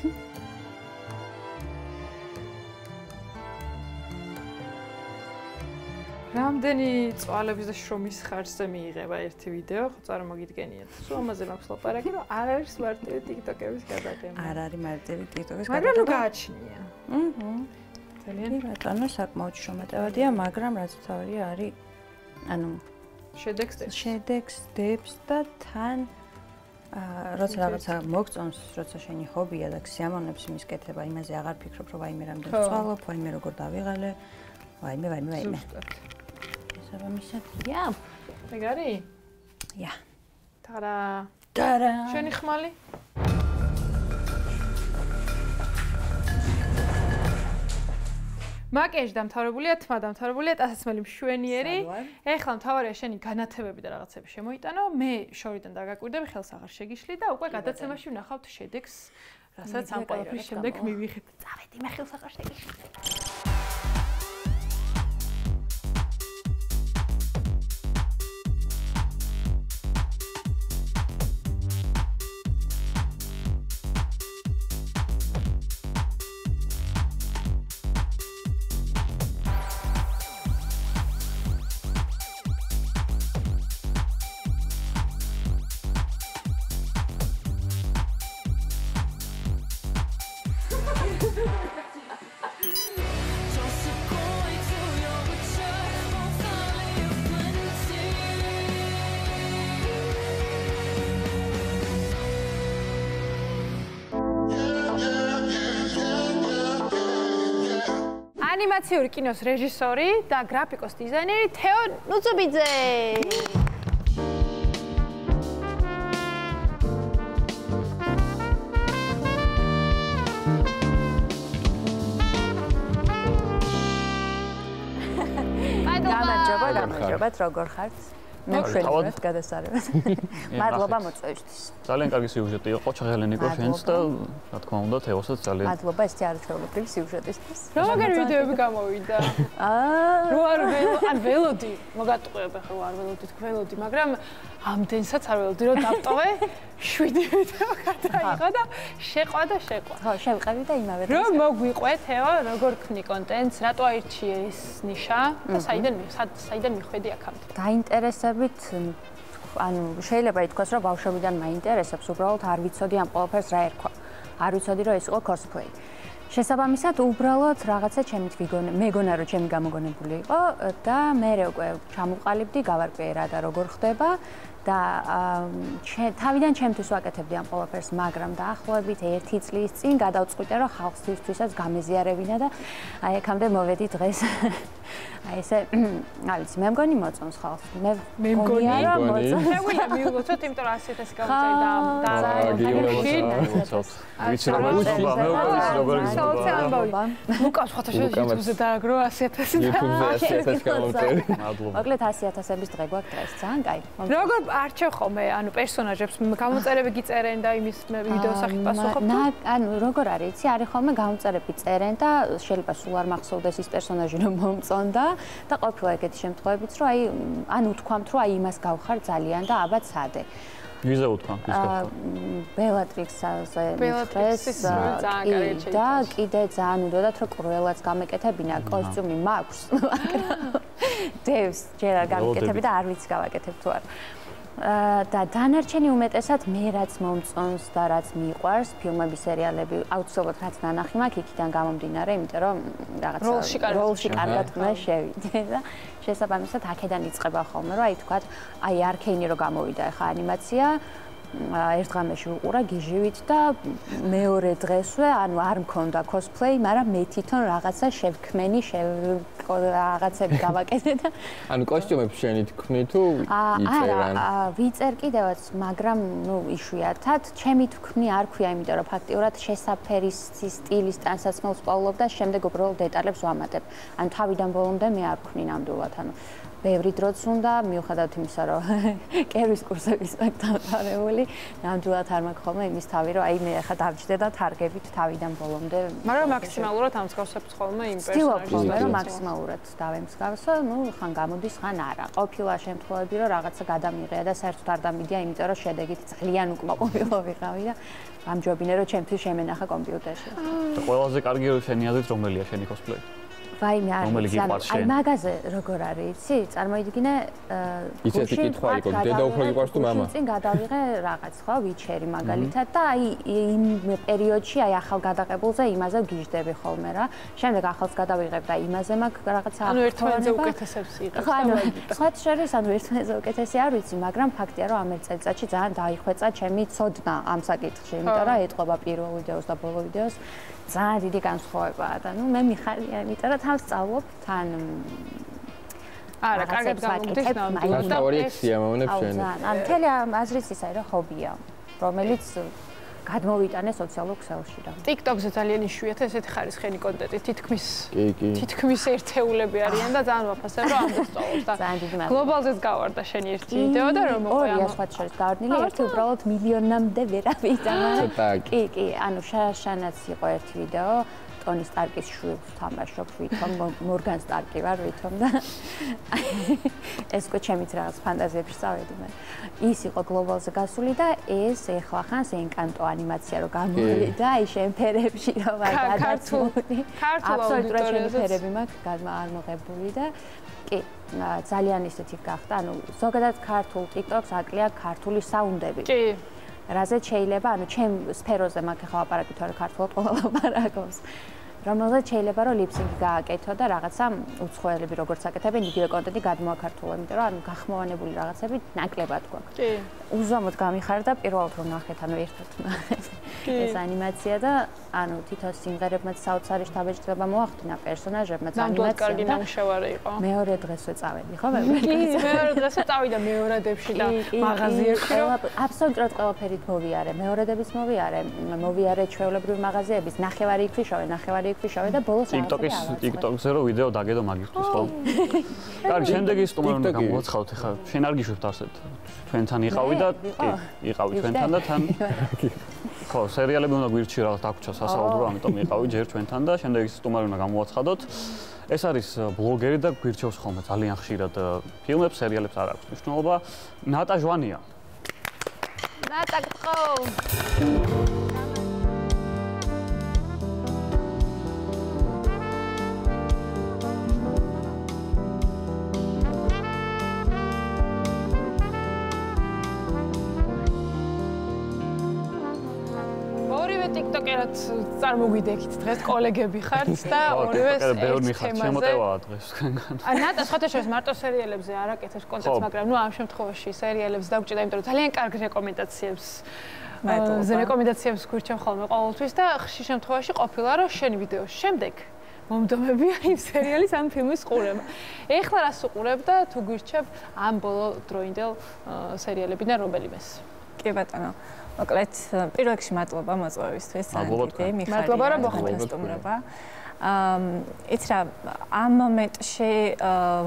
Speaker 2: რამდენი წვალების და შრომის ხარჯზე მიიღება ერთი ვიდეო, ხო წარმოგიდგენიათ. სულ ამაზე მაქვს ლაპარაკი, რომ არ არის მარტივი TikTok-ების გადაღება.
Speaker 8: არ არის მარტივი TikTok-ის
Speaker 2: მაგრამ ნუ გააჩნია.
Speaker 8: აჰა.
Speaker 2: ძალიან
Speaker 8: ბატონო, საკმაოდ შრომატევადია, მაგრამ რაც თავია არის ანუ
Speaker 2: შედეგს და
Speaker 8: შედეგს დებს და თან აა როცა რაღაცა მოგწონს, როცა შენი ჰობია და გზიამონებს იმის კეთება, იმაზე აღარ ფიქრობ, რომ ვაიმე რამდენ
Speaker 2: ხო.
Speaker 8: ვცვალობ, ვაიმე როგორ დავიღალე. ვაიმე, ვაიმე, ვაიმე.
Speaker 2: ზუსტად.
Speaker 8: შესაბამისად, ია.
Speaker 2: ეგარი?
Speaker 8: ია.
Speaker 2: ტარა.
Speaker 8: ტარა.
Speaker 2: შენი ხმალი? მაკიაჟი დამთავრებულია, თმა დამთავრებულია, ტასაცმელი მშვენიერი. ეხლა მთავარია შენი განათებები და რაღაცები შემოიტანო. მე შორიდან დაგაკვირდები, ხელს აღარ შეგიშლი და უკვე გადაცემაში ვნახავთ შედეგს, რასაც ამ ყველაფრის შემდეგ
Speaker 8: რა
Speaker 2: მივიღეთ. წავედი, მე ხელს აღარ შეგიშლი. ანიმაციური კინოს რეჟისორი და გრაფიკოს დიზაინერი თეო ნუწუბიძე.
Speaker 8: გამარჯობა, გამარჯობათ, როგორ ხართ? მე
Speaker 3: თავად-
Speaker 8: ჩვენს გადასარევად. მადლობა მოწვევისთვის.
Speaker 3: ძალიან კარგი სიუჟეტი იყო ჩაღელენიკო შენს და რა თქმა უნდა თეოსაც ძალიან
Speaker 8: მადლობა ეს არჩეულებრივი სიუჟეტისთვის.
Speaker 2: როგორი ვიდეოები გამოვიდა?
Speaker 8: აა
Speaker 2: რო არ ველო, ან ველოდი, მოგატყუებ ახლა რო არ ველოდი, თქვ ველოდი, მაგრამ ამდენსაც არ ველოდი, რომ დავტოვე 7 ვიდეო გადაიღო და შეყვა და შეყვა.
Speaker 8: ხო, შევყევი და იმავე
Speaker 2: რომ მოგვიყვე თეო, როგორ ქმნი კონტენტს, რატო აირჩიე ეს ნიშა და საიდან საიდან მიხვედი აქამდე?
Speaker 8: გაინტერესებით ანუ შეიძლება ითქვას, რომ ბავშვებიდან მაინტერესებს, უბრალოდ არ ვიცოდი ამ ყველაფერს რა ერქვა. არ ვიცოდი, რომ ეს იყო cosplay. შესაბამისად, უბრალოდ რაღაცა ჩემით ვიგონე, მეგონა რომ ჩემი გამოგონებული იყო და მე უკვე ჩამოყალიბდი, გავარკვიე რა და როგორ ხდება და თავიდან ჩემთვის ვაკეთებდი ამ ყველაფერს, მაგრამ დაახლოებით 1 წლის წინ გადავწყვიტე, რომ ხალხისთვისაც გამეზიარებინა და აი აქამდე მოვედი დღეს. აი ესე, აი ვიცი, მე მგონი მოწონს ხალხს. მე
Speaker 2: მე მგონი მოწონს. მე ვიდა მიულოცოთ, იმიტომ რომ 100.000 გამოწევი და და
Speaker 3: ვიცი რომ უჩუბა, მე ვიცი როგორ
Speaker 2: გიზრდება. ლუკას ხოთა YouTube-ზე დააგრო 100.000 და
Speaker 1: YouTube-ზე 100.000 გამოწევი.
Speaker 3: მადლობა.
Speaker 8: მოკლედ 100.000-ების დღე გვაქვს დღეს, ძალიან კაი.
Speaker 2: როგორ არჩევ ხოლმე ანუ პერსონაჟებს გამოწერები გიწერენ და იმის ვიდეო სახით პასუხობთ?
Speaker 8: ანუ როგორ არის, იცი, არის ხოლმე გამოწერები წერენ და შეიძლება სულ არ მახსოვდეს ის პერსონაჟი რომ მომწონდა და ყოფილა ეგეთი შემთხვევებიც, რომ აი ანუ თქვამთ, რომ აი იმას გავხარ ძალიან და აბა ცადე.
Speaker 3: ვიზა უთქვა ის გახდა
Speaker 8: ბელატრიქსაზე მიხეს და კიდე ძალიან უნდათ რომ კრუელაც გამეკეთებინა კოსტიუმი მაქვს დევს ჯერ არ გამეკეთები და არ ვიცი გავაკეთებ თუ არა და დანარჩენი უმეტესად მე რაც მომწონს და რაც მიყვარს ფილმები, სერიალები, აუცილებლად რაც ნანახი მაქვს იქიდან გამომდინარე, იმიტომ რომ რაღაცა როლში კარგად მე შევიდე და შესაბამისად აქედან იწყება ხოლმე, რომ აი თქვა, აი არქეინი რო გამოვიდა ახლა ანიმაცია, ერთ დღეში უყურა გიჟივით და მეორე დღესვე ანუ არ მქონდა cosplay, მაგრამ მე თვითონ რაღაცა შევქმენი, რაღაცები გავაკეთე და
Speaker 1: ანუ კოსტიუმებს შენი თქვი თუ იწერან?
Speaker 8: არა, ვიწერ კიდევაც, მაგრამ ნუ იშვიათად, ჩემი თქვი არ ქვია, იმიტომ რომ ფაქტიურად შესაფერის სტილის ტანსაცმელს პავლობ და შემდეგ უბრალოდ დეტალებს ვამატებ. ანუ თავიდან ბოლომდე მე არ ვქნი ნამდვილად, ანუ ბევრი დროც უნდა მიუხედავად იმისა, რომ კერვის კურსების მაგდამთავრებული, ნამდვილად არ მაქვს ხოლმე იმის თავი, რომ აი მე ახლა დავჭდე და თარგებით თავიდან ბოლომდე.
Speaker 2: მაგრამ მაქსიმალურად ამსგავსებს ხოლმე იმ პერსონაჟს.
Speaker 8: ვთქვი, რომ მაქსიმალურად დავემსგავსო, ну, ხან გამოდის, ხან არა. ყოფილა შემთხვევები, რომ რაღაცა გადამიღია და საერთოდ არ დამიდია, იმიტომ რომ შედეგით ძალიან უკმაყოფილო ვიყავი და გამჯობინე, რომ ჩემთვის შემენახა კომპიუტერში.
Speaker 3: და ყველაზე კარგი შენი აზრით რომელია შენი cosplay?
Speaker 8: ვაიმე არის აი მაგაზე როგორ არის იცი? წარმოიდგინე
Speaker 1: ისეთი კითხვა იყო დედა უფრო გიყვარს თუ მამა?
Speaker 8: წინ გადავიღე რაღაც ხო ვიჩერი მაგალითად და აი იმ პერიოდში აი ახალ გადაღებულზე იმაზე გიждდები ხოლმე რა. შემდეგ ახალს გადავიღებ და იმაზე მაგ რაღაცა
Speaker 2: ანუ ერთმანეთზე უკეთესებს იღებს
Speaker 8: ხო ანუ სხვა შეიძლება ანუ ერთმანეთზე უკეთესი არ ვიცი მაგრამ ფაქტია რომ ამ ერთ წელიწადში ძალიან დაიხვეწა ჩემი ცოდნა ამ საკითხში იმიტომ რომ ეთყობა პირველ ვიდეოს და ბოლო ვიდეოს ძალიან დიდი განსხვავებაა და ნუ მე მიხარია, იმიტომ რომ თან სწავლობ, თან
Speaker 2: არა, კარგად გამოგდის
Speaker 1: ნამდვილად. და ორიექცია მომნებს შენ.
Speaker 8: ან მთელი აზრიც ისე რა ჰობია, რომელიც გადმოვიტანე სოციალურ ქსელში რა.
Speaker 2: TikTok-ზე ძალიან იშვიათია ესეთი ხარისხენი კონტენტი, თითქმის
Speaker 1: კი, კი.
Speaker 2: თითქმის ერთეულები არიან და ძალიან ვაფასებ რომ ამ დასწავლობ და გლობალზეც გავარდა შენი ერთი ვიდეო და რომ
Speaker 8: მოყვე ამ სხვა შორის გავარდნილი ერთი უბრალოდ მილიონამდე ვერავით და კი, კი, ანუ შაშანაც იყო ერთი ვიდეო ტონი სტარკის შვილს თამაშობ ვითომ მორგან სტარკი ვარ ვითომ და ეს კო ჩემით რაღაც ფანტაზიებში წავედი მე ის იყო გლობალზე გასული და ეს ეხლა ხანს ენკანტო ანიმაცია რო გამოვიდა აი შემფერებში რო ვარ გადაცული აბსოლუტურად შემფერები მაქვს გადმოაღებული და კი ძალიან ისეთი გახდა. ანუ ზოგადად ქართულ TikTok-ს აკლია ქართული საუნდები.
Speaker 2: კი
Speaker 8: რაზეც შეიძლება, ანუ ჩემ სფეროზე მაქვს ახლა აპარატი თორე ქართულად ყველა აპარატს. რომელზეც შეიძლება რომ ლიფსინგი გააკეთო და რაღაცა უცხოელები როგორც აკეთებენ იგივე კონტენტი გადმოაქართულო, იმიტომ რომ ანუ გახმოვანებული რაღაცები ნაკლებად გვაქვს. კი. უზომოდ გამიხარდა პირველად რომ ნახეთ, ანუ ერთად ნახეთ. ეს ანიმაცია და ანუ თვითონ სიმღერებმაც საოცარი შთაბეჭდილება მოახდინა პერსონაჟებმაც
Speaker 2: ანიმაცია. კარგი ნამუშევარი იყო.
Speaker 8: მეორე დღესვე წავედი, ხო მე?
Speaker 2: კი, მეორე დღესვე წავიდა მეორადებში და მაღაზიებში.
Speaker 8: აბსოლუტურად ყველაფერით მოვიარე, მეორადების მოვიარე, მოვიარე ჩვეულებრივი მაღაზიების, ნახევარი იქვიშავე, ნახევარი იქვიშავე და ბოლოს
Speaker 3: TikTok-ის TikTok-ზე რო ვიდეო დაგედო მაგისთვის ხო? კარგი, შემდეგი სტუმარი უნდა გამოაცხადოთ ახლა. შენ არ გიშვებთ ასეთ. ჩვენთან იყავი და კი, იყავი ჩვენთან და თან ხო, სერიალები უნდა გვირჩი რაღაც დაგვრჩა სასაუბრო, ამიტომ იყავი ჯერ ჩვენთან და შემდეგ ის სტუმარი უნდა გამოაცხადოთ. ეს არის ბლოგერი და გვირჩევს ხოლმე ძალიან ხშირად ფილმებს, სერიალებს არ აქვს მნიშვნელობა. ნატა ჟვანია.
Speaker 2: ნატა გწყო. ტიკტოკერად წარმოგვიდექით დღეს კოლეგები ხართ და ორივე
Speaker 3: ეს ბევრი მიხართ შემოტევაა დღეს თქვენგან.
Speaker 2: ნატა სხვათაშორის მარტო სერიალებზე არ აკეთებს კონტენტს, მაგრამ ნუ ამ შემთხვევაში სერიალებს დაგვჭირდა, იმიტომ რომ ძალიან კარგ რეკომენდაციებს ზე რეკომენდაციებს გვირჩევ ხოლმე ყოველთვის და ხშირ შემთხვევაში ყოფილა რომ შენი ვიდეოს შემდეგ მომდომებია იმ სერიალის ან ფილმის ყურება. ეხლა რას უყურებ და თუ გვირჩევ ამ ბოლო დროინდელ სერიალებიდან რომელიმეს?
Speaker 9: კი ბატონო. მოკლედ პირველ რიგში მადლობა მოწვევისთვის.
Speaker 2: მადლობა რომ
Speaker 9: მოხდეთ. აა იც რა ამ მომენტში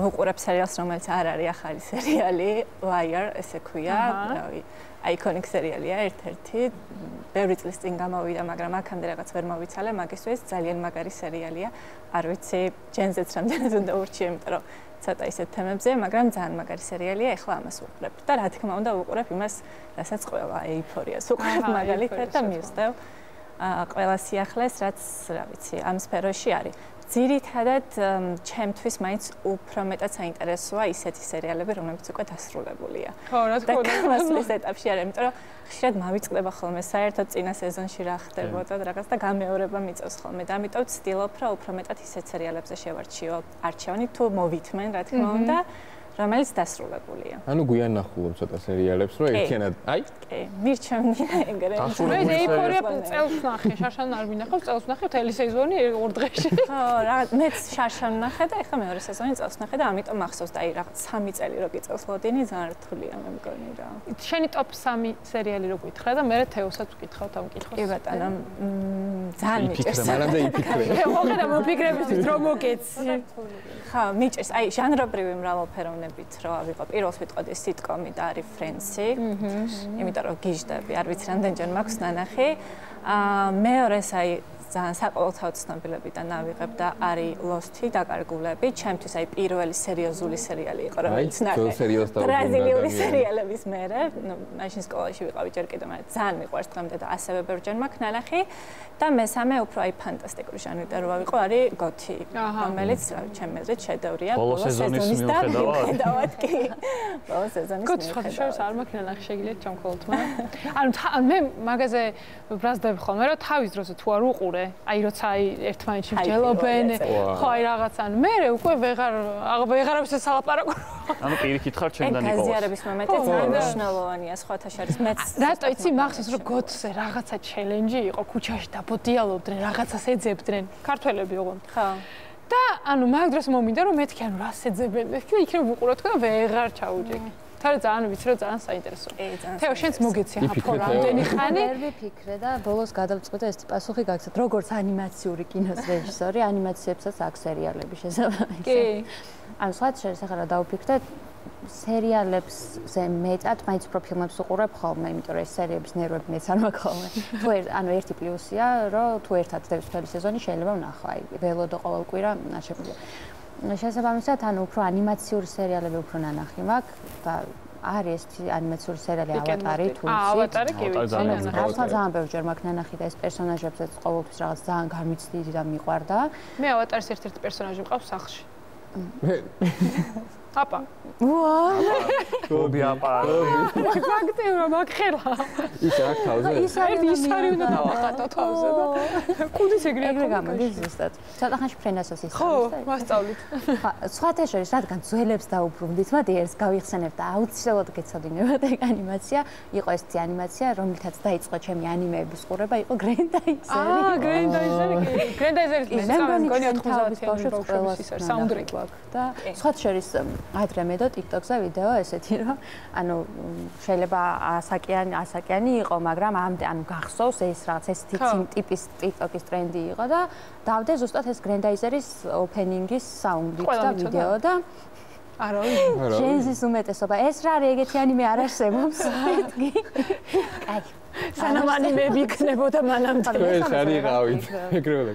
Speaker 9: ვუყურებ სერიალს რომელიც არ არის ახალი სერიალი Liar ესე ქვია აიკონიკ სერიალია ერთ-ერთი. ბევრი წლის წინ გამოვიდა მაგრამ აქამდე რაღაც ვერ მოვიცალე მაგისთვის ძალიან მაგარი სერიალია. არ ვიცი ჯენზეც რამდენად უნდა ურჩიე იმიტომ რომ ცოტა ისეთ თემებზე მაგრამ ძალიან მაგარი სერიალია ეხლა ამას ვუყურებ და რა თქმა უნდა ვუყურებ იმას რასაც ყველა ეიფორიას ვუყურებ მაგალითად და მივსდევ აა ყველა სიახლეს, რაც რა ვიცი, ამ სფეროში არის. ძირითადად ჩემთვის მაინც უფრო მეტად საინტერესოა ისეთი სერიალები, რომლებიც უკვე დასრულებულია.
Speaker 2: ხო, რა თქმა უნდა,
Speaker 9: მასლის ეტაპში არის, იმიტომ რომ ხშირად მავიწყდება ხოლმე საერთოდ წინა სეზონში რა ხდებოდა და რაღაც და გამეორება მიწევს ხოლმე. და ამიტომ ვცდილობ, რომ უფრო მეტად ისეთ სერიალებზე შევარჩიო არჩევანი თუ მოვითმენ, რა თქმა უნდა. რომელიც დასრულებულია.
Speaker 1: ანუ გვიან ნახულობ ცოტა სერიალებს, რომ ერთიანად, აი?
Speaker 9: კი, მირჩემნი ეგრე.
Speaker 2: მე ეიფორია წელს ნახე, შარშან არ მინახავ, წელს ნახე მთელი სეზონი ორ დღეში.
Speaker 9: ხო, რა, მეც შარშან ნახე და ეხლა მეორე სეზონი წელს ნახე და ამიტომ მახსოვს და აი რაღაც 3 წელი რო გიწევს ლოდინი, ძალიან რთულია მე მგონი რა.
Speaker 2: შენი ტოპ 3 სერიალი რო გითხრა და მე თეოსაც ვკითხავ ამ კითხვას.
Speaker 9: კი ბატონო, ძალიან მიჭერს.
Speaker 1: მანამდე იფიქრე.
Speaker 2: ხო, ხედა მოფიქრებისთვის რომ მოკეცი.
Speaker 9: ხა, მიჭერს. აი, ჟანრობრივი მრავალფეროვნების ვიყენებით, რომ ავიღო პირველს ვიტყოდი სიტკომი და არის ფრენსი. იმიტომ რომ გიჟდები, არ ვიცი რამდენჯერ მაქვს ნანახი. აა მეორეს აი ძალიან საყოველთაო ცნობილებიდან ავიღებ და არის Lost-ი დაკარგულები. ჩემთვის აი პირველი სერიოზული სერიალი იყო, რომელიც
Speaker 1: ნახე.
Speaker 9: ბრაზილიური სერიალების მერე, ну, მაშინ სკოლაში ვიყავი ჯერ კიდევ, მაგრამ ძალიან მიყვარს დღემდე და ასევე ბევრჯერ მაქვს ნანახი. და მესამე უფრო აი ფანტასტიკური ჟანრი რო ავიყო არის გოთი რომელიც რავი ჩემი აზრით შედევრია
Speaker 3: ბოლო სეზონის
Speaker 9: მიუხედავად. კი. ბოლო სეზონის
Speaker 2: გოთი ხო შორს არ მაქვს ნახე შეგიძლიათ ჩამქოლოთ მაგრამ ანუ მე მაგაზე ბრაზდები ხოლმე რომ თავის დროზე თუ არ უყურე აი როცა აი ერთმანეთში ვჯელობენ ხო აი რაღაც ანუ მე უკვე ვეღარ ვეღარ ვიცი სალაპარაკო
Speaker 3: ანუ პირიქით ხარ ჩემთან იყო
Speaker 9: გაზიარების მომენტი ძალიან მნიშვნელოვანია სხვათა შორის მეც
Speaker 2: რატო იცი მახსოვს რომ გოთზე რაღაცა ჩელენჯი იყო ქუჩაში და დაბოდიალობდნენ, რაღაცას ეძებდნენ, ქართველები ოღონდ. ხო. და ანუ მაგ დროს მომინდა რომ მეთქი ანუ რას ეძებენ? და იქნებ უყუროთ და ვეღარ ჩაუჯექი. თორე ძალიან ვიცი რომ ძალიან საინტერესოა. თეო შენც მოგეცი აფო რამდენი ხანი?
Speaker 8: ნერვი ფიქრე და ბოლოს გადავწყვიტე ეს პასუხი გაგცეთ. როგორც ანიმაციური კინოს რეჟისორი, ანიმაციებსაც აქვს სერიალები შესაძლოა.
Speaker 2: კი.
Speaker 8: ანუ სხვა შეიძლება რა დავფიქრდეთ, სერიალებს ზე მეტად მაინც უფრო ფილმებს უყურებ ხოლმე, იმიტომ რომ ეს სერიების ნერვები მეც არ მაქვს ხოლმე. თუ ანუ ერთი პლუსია, რომ თუ ერთად დევს თელი სეზონი შეიძლება ვნახო, აი, ველოდო ყოველ კვირა ნაშებულია. შესაბამისად, ანუ უფრო ანიმაციური სერიალები უფრო ნანახი მაქვს და არის ეს ანიმაციური სერიალი ავატარი თუ
Speaker 2: იცი? ავატარი კი ვიცი.
Speaker 8: ანუ ძალიან ბევრჯერ მაქვს ნანახი და ეს პერსონაჟებსაც ყოველთვის რაღაც ძალიან გამიცდიდი და მიყვარდა.
Speaker 2: მე ავატარის ერთ-ერთი პერსონაჟი მყავს სახლში. აპა.
Speaker 8: ვაა.
Speaker 3: გობი აპა.
Speaker 2: ფაქტია რომ მაგხელა.
Speaker 1: ის აქ თავზე.
Speaker 2: ის არის ის არის უნდა დავახატო თავზე და კუდის ეგრე
Speaker 8: ეგრე გამოდის ზუსტად. ცოტა ხანში ფრენასაც ის.
Speaker 2: ხო, მასწავლით.
Speaker 8: სხვათა შორის რადგან ძველებს დაუბრუნდით, მოდი ერთს გავიხსენებ და აუცილებლად გეცოდინებათ ეგ ანიმაცია. იყო ეს ცი ანიმაცია, რომლითაც დაიწყო ჩემი ანიმეების ყურება, იყო გრენდაიზერი.
Speaker 2: აა, გრენდაიზერი კი. გრენდაიზერი მე მგონი 90-იანი ბავშვების ის არის საუნდტრეკი.
Speaker 8: და სხვათა შორის ადრე მედო TikTok-ზე ვიდეო ესეთი რომ ანუ შეიძლება ასაკიანი ასაკიანი იყო, მაგრამ ამდე ანუ გახსოვს ეს რაღაც ესეთი ტიპის TikTok-ის ტრენდი იყო და დავდე ზუსტად ეს Grandizer-ის opening-ის საუნდით და ვიდეო და
Speaker 2: არა ვიცი.
Speaker 8: შენზის უმეტესობა ეს რა არის ეგეთი ანიმე არ არსებობს. მეთქი. კაი.
Speaker 2: სანამ ანიმეები იქნებოდა მანამდე.
Speaker 1: ეს არის რავით. ეგრევე.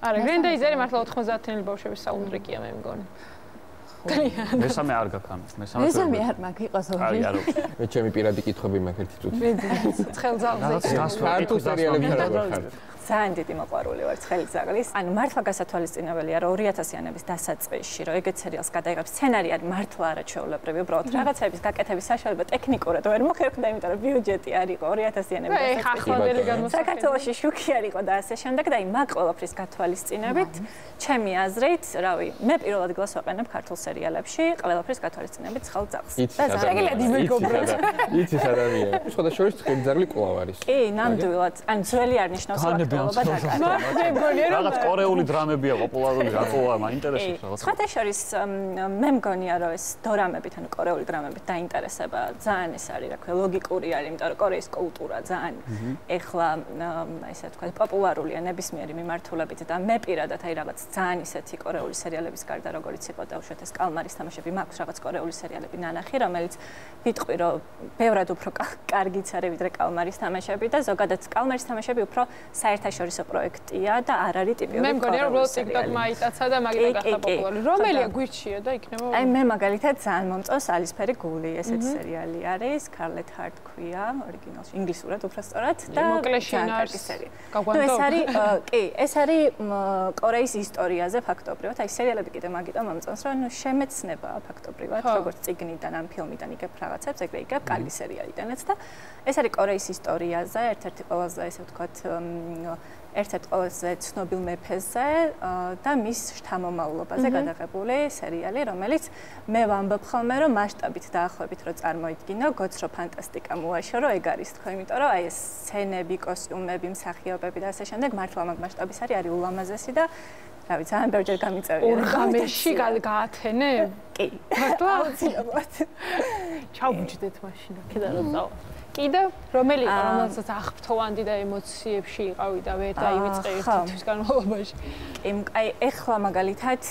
Speaker 2: არა, Grandizer-ი მართლა 90-იანი ბავშვების საუნდტრეკია მე მგონი.
Speaker 3: მესამე არ გაქვს ანუ
Speaker 8: მესამე მესამე არ მაქვს იყოს ორი
Speaker 3: არა
Speaker 1: მე ჩემი პირადი კითხვები მაქვს ერთი წუთი
Speaker 2: მე ცხელ ძალზე.
Speaker 1: ქართულ სერიალებთან რა ხარ
Speaker 9: ძალიან დიდი მოყვარული ვარ ცხელი ზაღლის. ანუ მართლა გასათვალისწინებელია, რომ 2000-იანების დასაწყისში, რომ ეგეთ სერიალს გადაიღებს სცენარი არის მართლა არაჩვეულებრივი, უბრალოდ რაღაცების გაკეთების საშუალება ტექნიკურად ვერ მოხერხდა, იმიტომ რომ ბიუჯეტი არ იყო 2000-იანების
Speaker 2: დასაწყისში.
Speaker 9: საქართველოში შუქი არ იყო და ასე შემდეგ და აი მაგ ყველაფრის გათვალისწინებით, ჩემი აზრით, რავი, მე პირველად გლას ვაყენებ ქართულ სერიალებში, ყველაფრის გათვალისწინებით ხალ ძაღლს.
Speaker 1: და შეგიძლიათ იმეგობროთ. იცის ადამიანი. სხვა შორის ცხელი ძაღლი კვლავ არის.
Speaker 9: კი, ნამდვილად. ან ძველი არ ნიშნავს უნდა.
Speaker 2: მე მგონია რომ
Speaker 3: რაღაც კორეული დრამებია პოპულარული რატოა მაინტერესებს
Speaker 9: რაღაც. სხვა შორის მე მგონია რომ ეს დორამებით ანუ კორეული დრამებით დაინტერესება ძალიან ეს არის რა ქვია ლოგიკური არის, იმიტომ რომ კორეის კულტურა ძალიან ეხლა ესე თქვა პოპულარულია ნებისმიერი მიმართულებით და მე პირადად აი რაღაც ძალიან ისეთი კორეული სერიალების გარდა როგორიც იყო და უშუალოდ ეს კალმარის თამაშები მაქვს რაღაც კორეული სერიალები ნანახი რომელიც ვიტყვი რომ ბევრად უფრო კარგიც არის ვიდრე კალმარის თამაშები და ზოგადად კალმარის თამაშები უფრო საერთაშორისო პროექტია და არ არის ტიპიური
Speaker 2: მე მგონია რომ TikTok მაიტაცა და მაგით გახდა პოპულარული. რომელია? გვირჩია და იქნება
Speaker 9: აი მე მაგალითად ძალიან მომწონს ალისფერი გული. ესეთი სერიალი არის Scarlet Heart ქვია ორიგინალში ინგლისურად უფრო სწორად
Speaker 2: და მოკლეში არის სერია.
Speaker 9: ნუ ეს არის კი ეს არის კორეის ისტორიაზე ფაქტობრივად. აი სერიალები კიდე მაგიტო მომწონს რომ ნუ შემეცნება ფაქტობრივად როგორც ციგნიდან ამ ფილმიდან იგებ რაღაცებს ეგრე იგებ კარგი სერიალიდანაც და ეს არის კორეის ისტორიაზე ერთ-ერთი ყველაზე ესე ვთქვათ ერთ-ერთ ყველაზე ცნობილ მეფეზე და მის შთამომავლობაზე გადაღებული სერიალი, რომელიც მე ვამბობ ხოლმე, რომ მასშტაბით დაახლოებით რო წარმოიდგინო, გოცრო ფანტასტიკა მოაშორო, ეგ არის თქო, იმიტომ რომ აი ეს სცენები, კოსტიუმები, მსახიობები და ასე შემდეგ მართლა მაგ მასშტაბის არის, არის ულამაზესი და რა ვიცი, ძალიან ბევრჯერ გამიწერია.
Speaker 2: ორღამეში გაათენე?
Speaker 9: კი.
Speaker 2: მართლა აუცილებლად. ჩავბუჯდეთ მაშინ, კიდე რა წავა. კიდე რომელი იყო რომელსაც აღფრთოვანდი და ემოციებში იყავი და ვერ დაივიწყე ერთთვის განმავლობაში.
Speaker 9: კი, აი ეხლა მაგალითად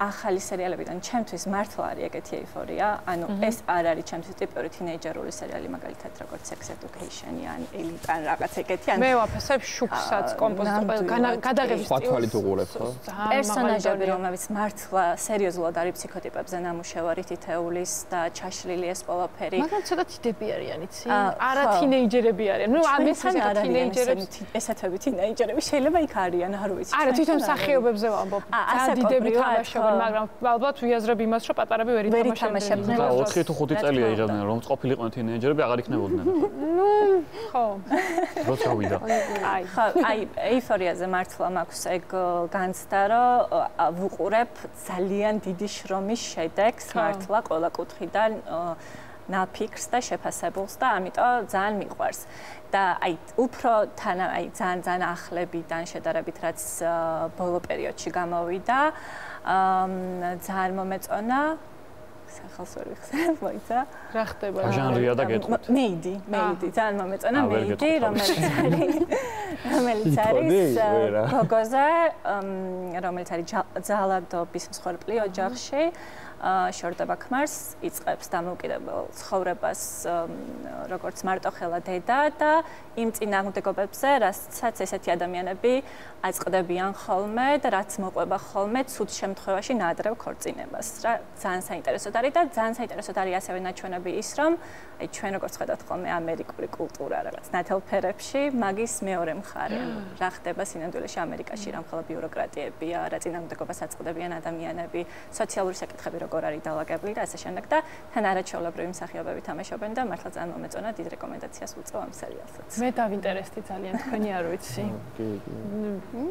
Speaker 9: ახალი სერიალებიდან ჩემთვის მართლა არის ეგეთი ეიფორია. ანუ ეს არ არის ჩემთვის ტიპური თინეიჯერული სერიალი მაგალითად როგორც Sex Education-ი ან Elite ან რაღაც ეგეთი.
Speaker 2: ანუ მე ვაფასებ შუქსაც კომპოზიტორ გადაღების
Speaker 1: სტილს. თუღურებ ხო?
Speaker 9: პერსონაჟები რომლებიც მართლა სერიოზულად არის ფსიქოტიპებზე ნამუშევარი თითეულის და ჩაშლილი ეს ყველაფერი.
Speaker 2: მაგრამ ცოტა თიდები არიან იცი? არა თინეიჯერები არიან. ნუ ამის არა თინეიჯერები,
Speaker 9: ესეთები თინეიჯერები შეიძლება იქ არიან, არ ვიცი.
Speaker 2: არა, თვითონ სახიობებზე ვამბობ. ძალიან დიდები თამაშობენ, მაგრამ ალბათ ვიაზრებ იმას, რომ პატარები ვერ ითამაშებდნენ.
Speaker 3: და 4 თუ 5 წელია იღებდნენ, რომ ყოფილიყვნენ თინეიჯერები, აღარ იქნებოდნენ.
Speaker 2: ნუ, ხო.
Speaker 3: როცა ვიდა.
Speaker 9: აი, ხო, აი, ეიფორიაზე მართლა მაქვს ეგ განცდა, რომ ვუყურებ ძალიან დიდი შრომის შედეგს მართლა ყველა კუთხიდან. ნაფიქრს და შეფასებულს და ამიტომ ძალიან მიყვარს. და აი უფრო თან აი ძალიან ძალიან ახლებიდან შედარებით რაც ბოლო პერიოდში გამოვიდა, აა ძალიან მომეწონა სახელს ვერ ვიხსენებ, მოიცა.
Speaker 2: რა ხდება?
Speaker 3: ჟანრია და გეტყვით.
Speaker 9: მეიდი, მეიდი, ძალიან მომეწონა მეიდი, რომელიც არის რომელიც არის გოგოზე, რომელიც არის ძალადობის მსხვერპლი ოჯახში. შორდება ქმარს, იწყებს დამოუკიდებელ ცხოვრებას როგორც მარტოხელა დედა და იმ წინააღმდეგობებზე, რასაც ესეთი ადამიანები აწყდებიან ხოლმე და რაც მოყვება ხოლმე ცუდ შემთხვევაში ნადრევ ქორწინებას. რა ძალიან საინტერესოდ არის და ძალიან საინტერესოდ არის ასევე ნაჩვენები ის, რომ აი ჩვენ როგორც ხედავთ ხოლმე ამერიკული კულტურა რაღაც ნათელფერებში, მაგის მეორე მხარე, რა ხდება სინამდვილეში ამერიკაში, რა მხოლოდ ბიუროკრატიებია, რა წინააღმდეგობას აწყდებიან ადამიანები, სოციალური საკითხები როგორ არის დაალაგებული და ასე შემდეგ და თან არაჩვეულებრივი მსახიობები თამაშობენ და მართლა ძალიან მომეწონა დიდ რეკომენდაციას უწევ ამ სერიალსაც.
Speaker 2: მე დავინტერესდი ძალიან თქვენი არ ვიცი. კი, კი.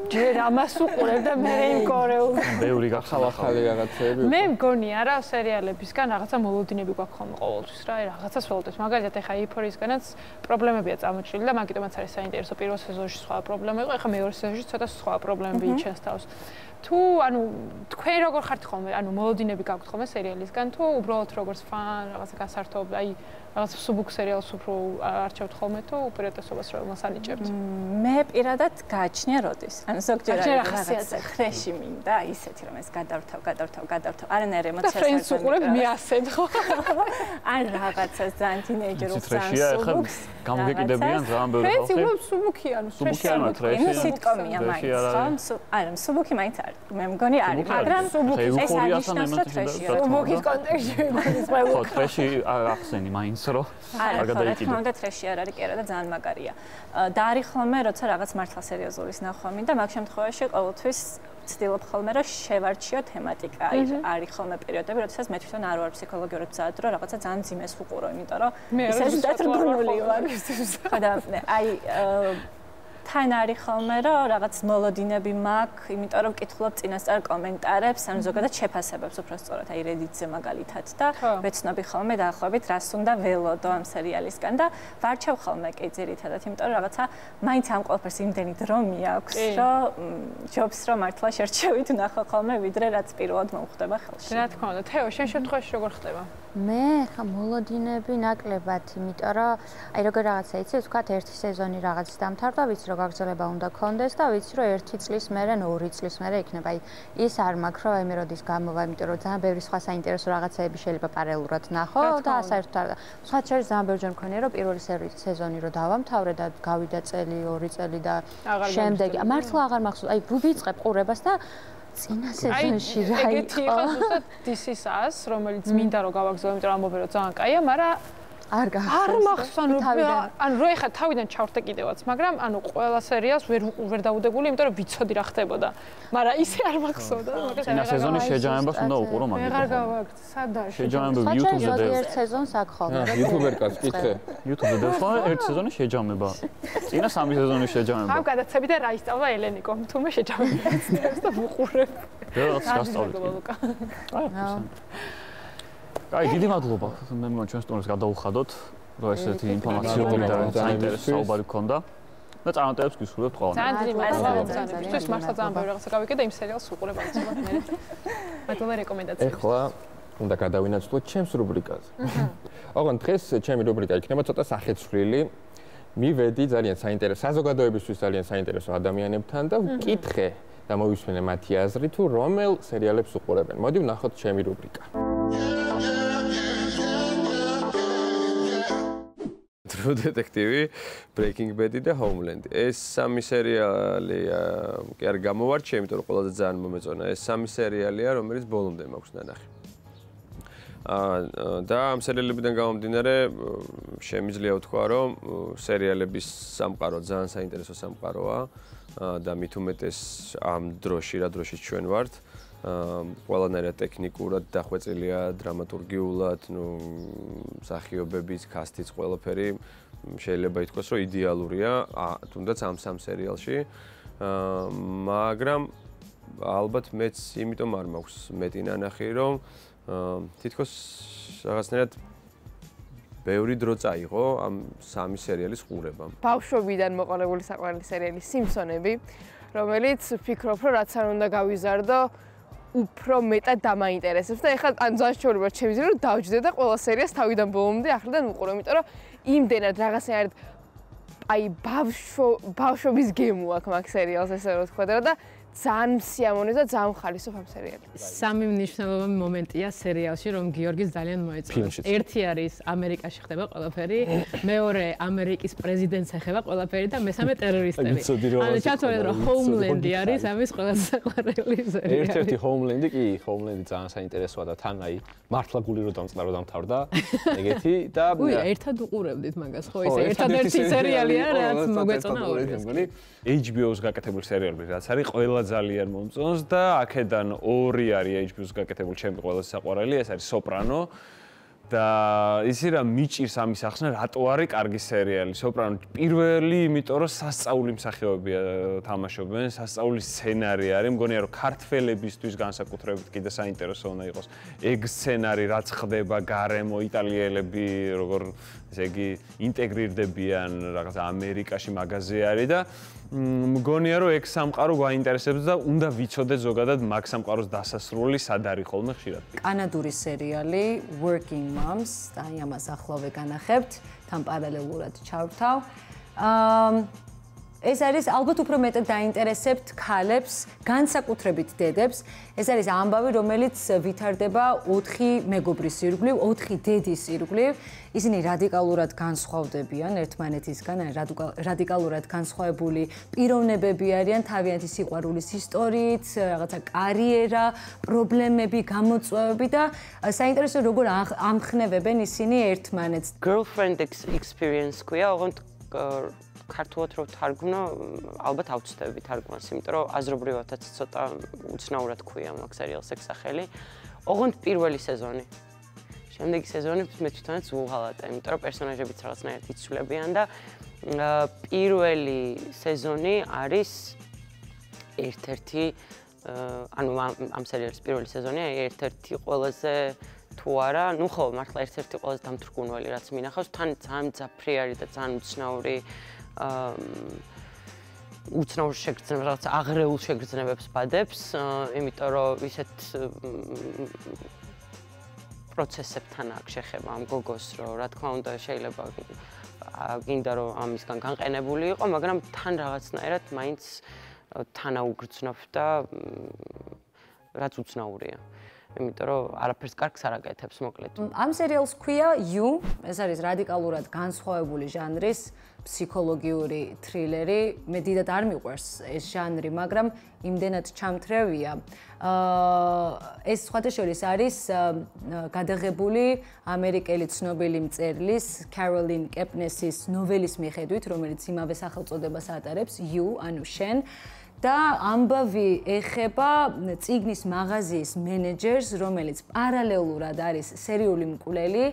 Speaker 2: ჯერ ამას უყურებ და მე იმ კორეულს.
Speaker 3: მეური გახალახალი
Speaker 1: რაღაცეები.
Speaker 2: მე მგონია რა სერიალებისგან რაღაცა მოლოდინები გვაქვს ხოლმე ყოველთვის რა, რაღაცას ველოდებს. მაგალითად ეხა იფორისგანაც პრობლემებია წამოჭრილი და მაგიტომაც არის საინტერესო პირველ სეზონში სხვა პრობლემა იყო, ეხა მეორე სეზონში ცოტა სხვა პრობლემები იჩენს თავს. თუ ანუ თქვენ როგორ ხართ ხოლმე, ანუ მოლოდინები გაქვთ ხოლმე სერიალისგან? თუ უბრალოდ როგორც ფან რაღაცა გასართობ, აი რაღაც სუბუქ სერიალს უფრო არჩევთ ხოლმე თუ უპირატესობას რომელს ანიჭებთ?
Speaker 9: მე პირადად გააჩნია როდის. ანუ ზოგჯერ რაღაცა ხრეში მინდა, ისეთი რომ ეს გადავრთავ, გადავრთავ, გადავრთავ. არანაირ ემოციას
Speaker 2: არ აქვს. და ფრენს უყურებ მე ასეთ ხო?
Speaker 9: ან რაღაცას ძალიან თინეიჯერულ სუბუქს.
Speaker 3: გამოგეკიდებიან ძალიან ბევრი ხო?
Speaker 2: ფრენს უბრალოდ სუბუქი ანუ
Speaker 3: სუბუქი ანუ ხრეში.
Speaker 9: ნუ სიტკომია მაინც ხო? არა, სუბუქი მაინც არის. მე მგონი არის, მაგრამ
Speaker 3: სუბუქი ეს არის
Speaker 9: ნიშნავს რომ ხრეშია.
Speaker 2: სუბუქის კონტექსტში მგონის ყველა.
Speaker 3: ხო, ხრეში ახსენი მაინც ჩანს რომ არ
Speaker 9: გადაიკიდო. არა, თქმა უნდა ტრეში არ არის, კი არა და ძალიან მაგარია. და არის ხოლმე როცა რაღაც მართლა სერიოზულის ნახვა მინდა, მაგ შემთხვევაში ყოველთვის ვცდილობ ხოლმე რომ შევარჩიო თემატიკა. არის ხოლმე პერიოდები, როდესაც მე თვითონ არ ვარ ფსიქოლოგიურად მზად, რომ რაღაცა ძალიან ძიმეს ვუყურო, იმიტომ რომ ისე დატრგუნული ვარ. ხო და აი თან არის ხოლმე რომ რაღაც მოლოდინები მაქვს, იმიტომ რომ ვკითხულობ წინასწარ კომენტარებს, ან ზოგადად შეფასებებს უფრო სწორად, აი Reddit-ზე მაგალითად და ვეცნობი ხოლმე დაახლოებით რას უნდა ველოდო ამ სერიალისგან და ვარჩევ ხოლმე კი ძირითადად, იმიტომ რომ რაღაცა მაინც ამ ყველაფერს იმდენი დრო მიაქვს, რომ ჯობს რომ მართლა შერჩევით ნახო ხოლმე ვიდრე რაც პირველად მომხდება ხელში.
Speaker 2: რა თქმა უნდა, თეო, შენ შემთხვევაში როგორ ხდება?
Speaker 8: მე ხა მოლოდინები ნაკლებად, იმიტომ რომ აი როგორ რაღაცა იცი, ვთქვათ, ერთი სეზონი რაღაც დამთავრდა, ვიცი რომ გაგრძელება უნდა კონდეს და ვიცი რომ ერთი წლის მერე, ორი წლის მერე იქნება. აი ის არ მაქვს რომ აი მე როდის გამოვა, იმიტომ რომ ძალიან ბევრი სხვა საინტერესო რაღაცები შეიძლება პარალელურად ნახო და საერთოდ სხვა შეიძლება ძალიან ბევრჯერ მქონია რომ პირველი სეზონი რო დავამთავრე და გავიდა წელი, ორი წელი და შემდეგ მართლა აღარ მახსოვს. აი ვიწყებ ყურებას და წინა სეზონში რა იყო? ეგეთი იყო
Speaker 2: ზუსტად DC-ს, რომელიც მინდა რომ გავაგზავნო, იმიტომ რომ ამბობენ რომ ძალიან კაია, მაგრამ
Speaker 8: არ გახსოვს.
Speaker 2: არ მახსოვს ანუ ანუ რო ეხა თავიდან ჩავრთე კიდევაც, მაგრამ ანუ ყველა სერიალს ვერ ვერ დაუდებული, იმიტომ რომ ვიცოდი რა ხდებოდა. მაგრამ ისე არ მახსოვდა,
Speaker 3: მაგას არ სეზონის შეჯამებას უნდა უყურო
Speaker 2: მაგას. ვეღარ გავაგზ, სადაა
Speaker 3: შეჯამება YouTube-ზე და
Speaker 8: ერთ სეზონს აქ ხოლმე.
Speaker 1: YouTube-ერ კაც კითხე.
Speaker 3: YouTube-ზე და სხვა ერთ სეზონის შეჯამება. წინა სამი სეზონის შეჯამება.
Speaker 2: ამ გადაცები და რა ისწავლა ელენიკო, თუმე შეჯამება და ვუყურებ.
Speaker 3: და რაც გასწავლეთ. აა. აი, დიდი მადლობა. მე მგონი ჩვენ სტუმრებს გადაუხადოთ, რომ ესეთი ინფორმაციული და საინტერესო საუბარი გქონდა. და წარმატებებს გისურვებთ ყველამ.
Speaker 2: ძალიან დიდი მადლობა ბრძანებისთვის. მართლა ძალიან ბევრი რაღაცა გავიგე და იმ სერიალს უყურებ აიცნობ მე. მადლობა რეკომენდაციებს.
Speaker 1: ეხლა უნდა გადავინაცვლოთ ჩემს რუბრიკაზე. ოღონდ დღეს ჩემი რუბრიკა იქნება ცოტა სახეცვლილი. მივედი ძალიან საინტერესო საზოგადოებისთვის ძალიან საინტერესო ადამიანებთან და ვკითხე და მოვისმენე მათი აზრი თუ რომელ სერიალებს უყურებენ. მოდი ვნახოთ ჩემი რუბრიკა.
Speaker 10: True Detective, Breaking Bad და Homeland. ეს სამი სერიალი კი არ გამოვარჩი, იმიტომ რომ ყველაზე ძალიან მომეწონა. ეს სამი სერიალია, რომელიც ბოლომდე მაქვს ნანახი. აა და ამ სერიალებიდან გამომდინარე, შემიძლია ვთქვა, რომ სერიალების სამყარო ძალიან საინტერესო სამყაროა და მით უმეტეს ამ დროში, რა დროში ჩვენ ვართ. ყველანაირად ტექნიკურად დახვეწილია დრამატურგიულად, ну, მსახიობების კასტიც ყველაფერი შეიძლება ითქვას, რომ იდეალურია, თუნდაც ამ სამ სერიალში. მაგრამ ალბათ მეც იმიტომ არ მაქვს მეტი ნანახი, რომ თითქოს რაღაცნაირად ბევრი დრო წაიღო ამ სამი სერიალის ყურებამ.
Speaker 11: ბავშვობიდან მოყოლებული საყვარელი სერიალი სიმსონები, რომელიც ვფიქრობ, რომ რაც არ უნდა გავიზარდო, უფრო მეტად დამაინტერესებს და ეხლა ან ზაშჩოვრება ჩემი ზე რომ დავჯდე და ყველა სერიას თავიდან ბოლომდე ახლიდან უყურე, იმიტომ რომ იმდენად რაღაცნაირად აი ბავშვ ბავშვობის გემო აქვს მაგ სერიალს ესე რომ თქვა და ძალიან სიამოვნე და ძალიან ხალისო ამ სერიალი.
Speaker 12: სამი მნიშვნელოვანი მომენტია სერიალში, რომ გიორგის ძალიან მოეწონა. ერთი არის ამერიკაში ხდება ყველაფერი, მეორე ამერიკის პრეზიდენტს ეხება ყველაფერი და მესამე ტერორისტები. ანუ ჩათვალეთ რომ ჰოუმლენდი არის ამის ყველაზე საყვარელი სერიალი.
Speaker 13: ერთ-ერთი ჰოუმლენდი კი, ჰოუმლენდი ძალიან საინტერესოა და თან აი მართლა გული რომ დამწყარო დამთავრდა. ეგეთი და
Speaker 12: უი, ერთად უყურებდით მაგას, ხო ისე ერთადერთი სერიალია, რაც მოგვეწონა ორი.
Speaker 13: HBO-ს გაკეთებული სერიალი, რაც არის ყველა ყველა ძალიან მომწონს და აქედან ორი არის HBO-ს გაკეთებული ჩემი ყველაზე საყვარელი, ეს არის სოპრანო. და ისი რა მიჭირს ამის ახსნა, რატო არის კარგი სერიალი? სოპრანო პირველი, იმიტომ რომ სასწაული მსახიობია თამაშობენ, სასწაული სცენარი არის, მგონია რომ ქართველებისთვის განსაკუთრებით კიდე საინტერესო უნდა იყოს. ეგ სცენარი რაც ხდება გარემო იტალიელები როგორ ესე იგი ინტეგრირდებიან რაღაც ამერიკაში მაღაზია არის და მგონია რომ ეგ სამყარო გვაინტერესებს და უნდა ვიცოდეთ ზოგადად მაგ სამყაროს დასასრული სად არის ხოლმე ხშირად.
Speaker 14: კანადური სერიალი Working Moms, და ამას ახლავე განახებთ, თან პარალელურად ჩავრთავ. აა ეს არის ალბათ უფრო მეტად დაინტერესებთ ქალებს, განსაკუთრებით დედებს. ეს არის ამბავი, რომელიც ვითარდება 4 მეგობრის ირგვლივ, 4 დედის ირგვლივ. ისინი რადიკალურად განსხვავდებიან ერთმანეთისგან, რადიკალურად განსხვავებული პიროვნებები არიან თავიანთი სიყვარულის ისტორიით, რაღაცა კარიერა, პრობლემები, გამოწვევები და საინტერესო როგორ ამხნევებენ ისინი ერთმანეთს.
Speaker 15: Girlfriend experience ქვია, ოღონდ ქართულად რო თარგმნო, ალბათ ავწდები თარგმანს, იმიტომ რომ აზრობრივადაც ცოტა უცნაურად ქვია მაგ სერიალს ეგ სახელი. ოღონდ პირველი სეზონი. შემდეგი სეზონი მე თვითონაც ვუღალატე, იმიტომ რომ პერსონაჟებიც რაღაცნაირად იცვლებიან და პირველი სეზონი არის ერთ-ერთი ანუ ამ სერიალის პირველი სეზონია ერთ-ერთი ყველაზე თუ არა, ნუ ხო, მართლა ერთ-ერთი ყველაზე დამთრგუნველი რაც მინახავს, თან ძალიან ძაფრიარი და ძალიან უცნაური აა უცნაურ შეგრძნებებს, რაღაც აღრეულ შეგრძნებებს ბადებს, იმიტომ რომ ისეთ პროცესებთან აქვს შეხება ამ გოგოს, რომ რა თქმა უნდა შეიძლება გინდა რომ ამისგან განყენებული იყო, მაგრამ თან რაღაცნაირად მაინც თანაუგრძნობ და რაც უცნაურია. იმიტომ რომ არაფერს კარგს არ აკეთებს მოკლედ.
Speaker 14: ამ სერიალს ქვია You, ეს არის რადიკალურად განსხვავებული ჟანრის ფსიქოლოგიური თრილერი. მე დიდად არ მიყვარს ეს ჟანრი, მაგრამ იმდენად ჩამთრევია. აა ეს სხვადასხვა არის გადაღებული ამერიკელი ცნობილი მწერლის Caroline Kepnes-ის ნოველის მიხედვით, რომელიც იმავე სახელწოდებას ატარებს You, ანუ შენ. და ამბავი ეხება ციგნის მაღაზიის მენეჯერს, რომელიც პარალელურად არის სერიული მკვლელი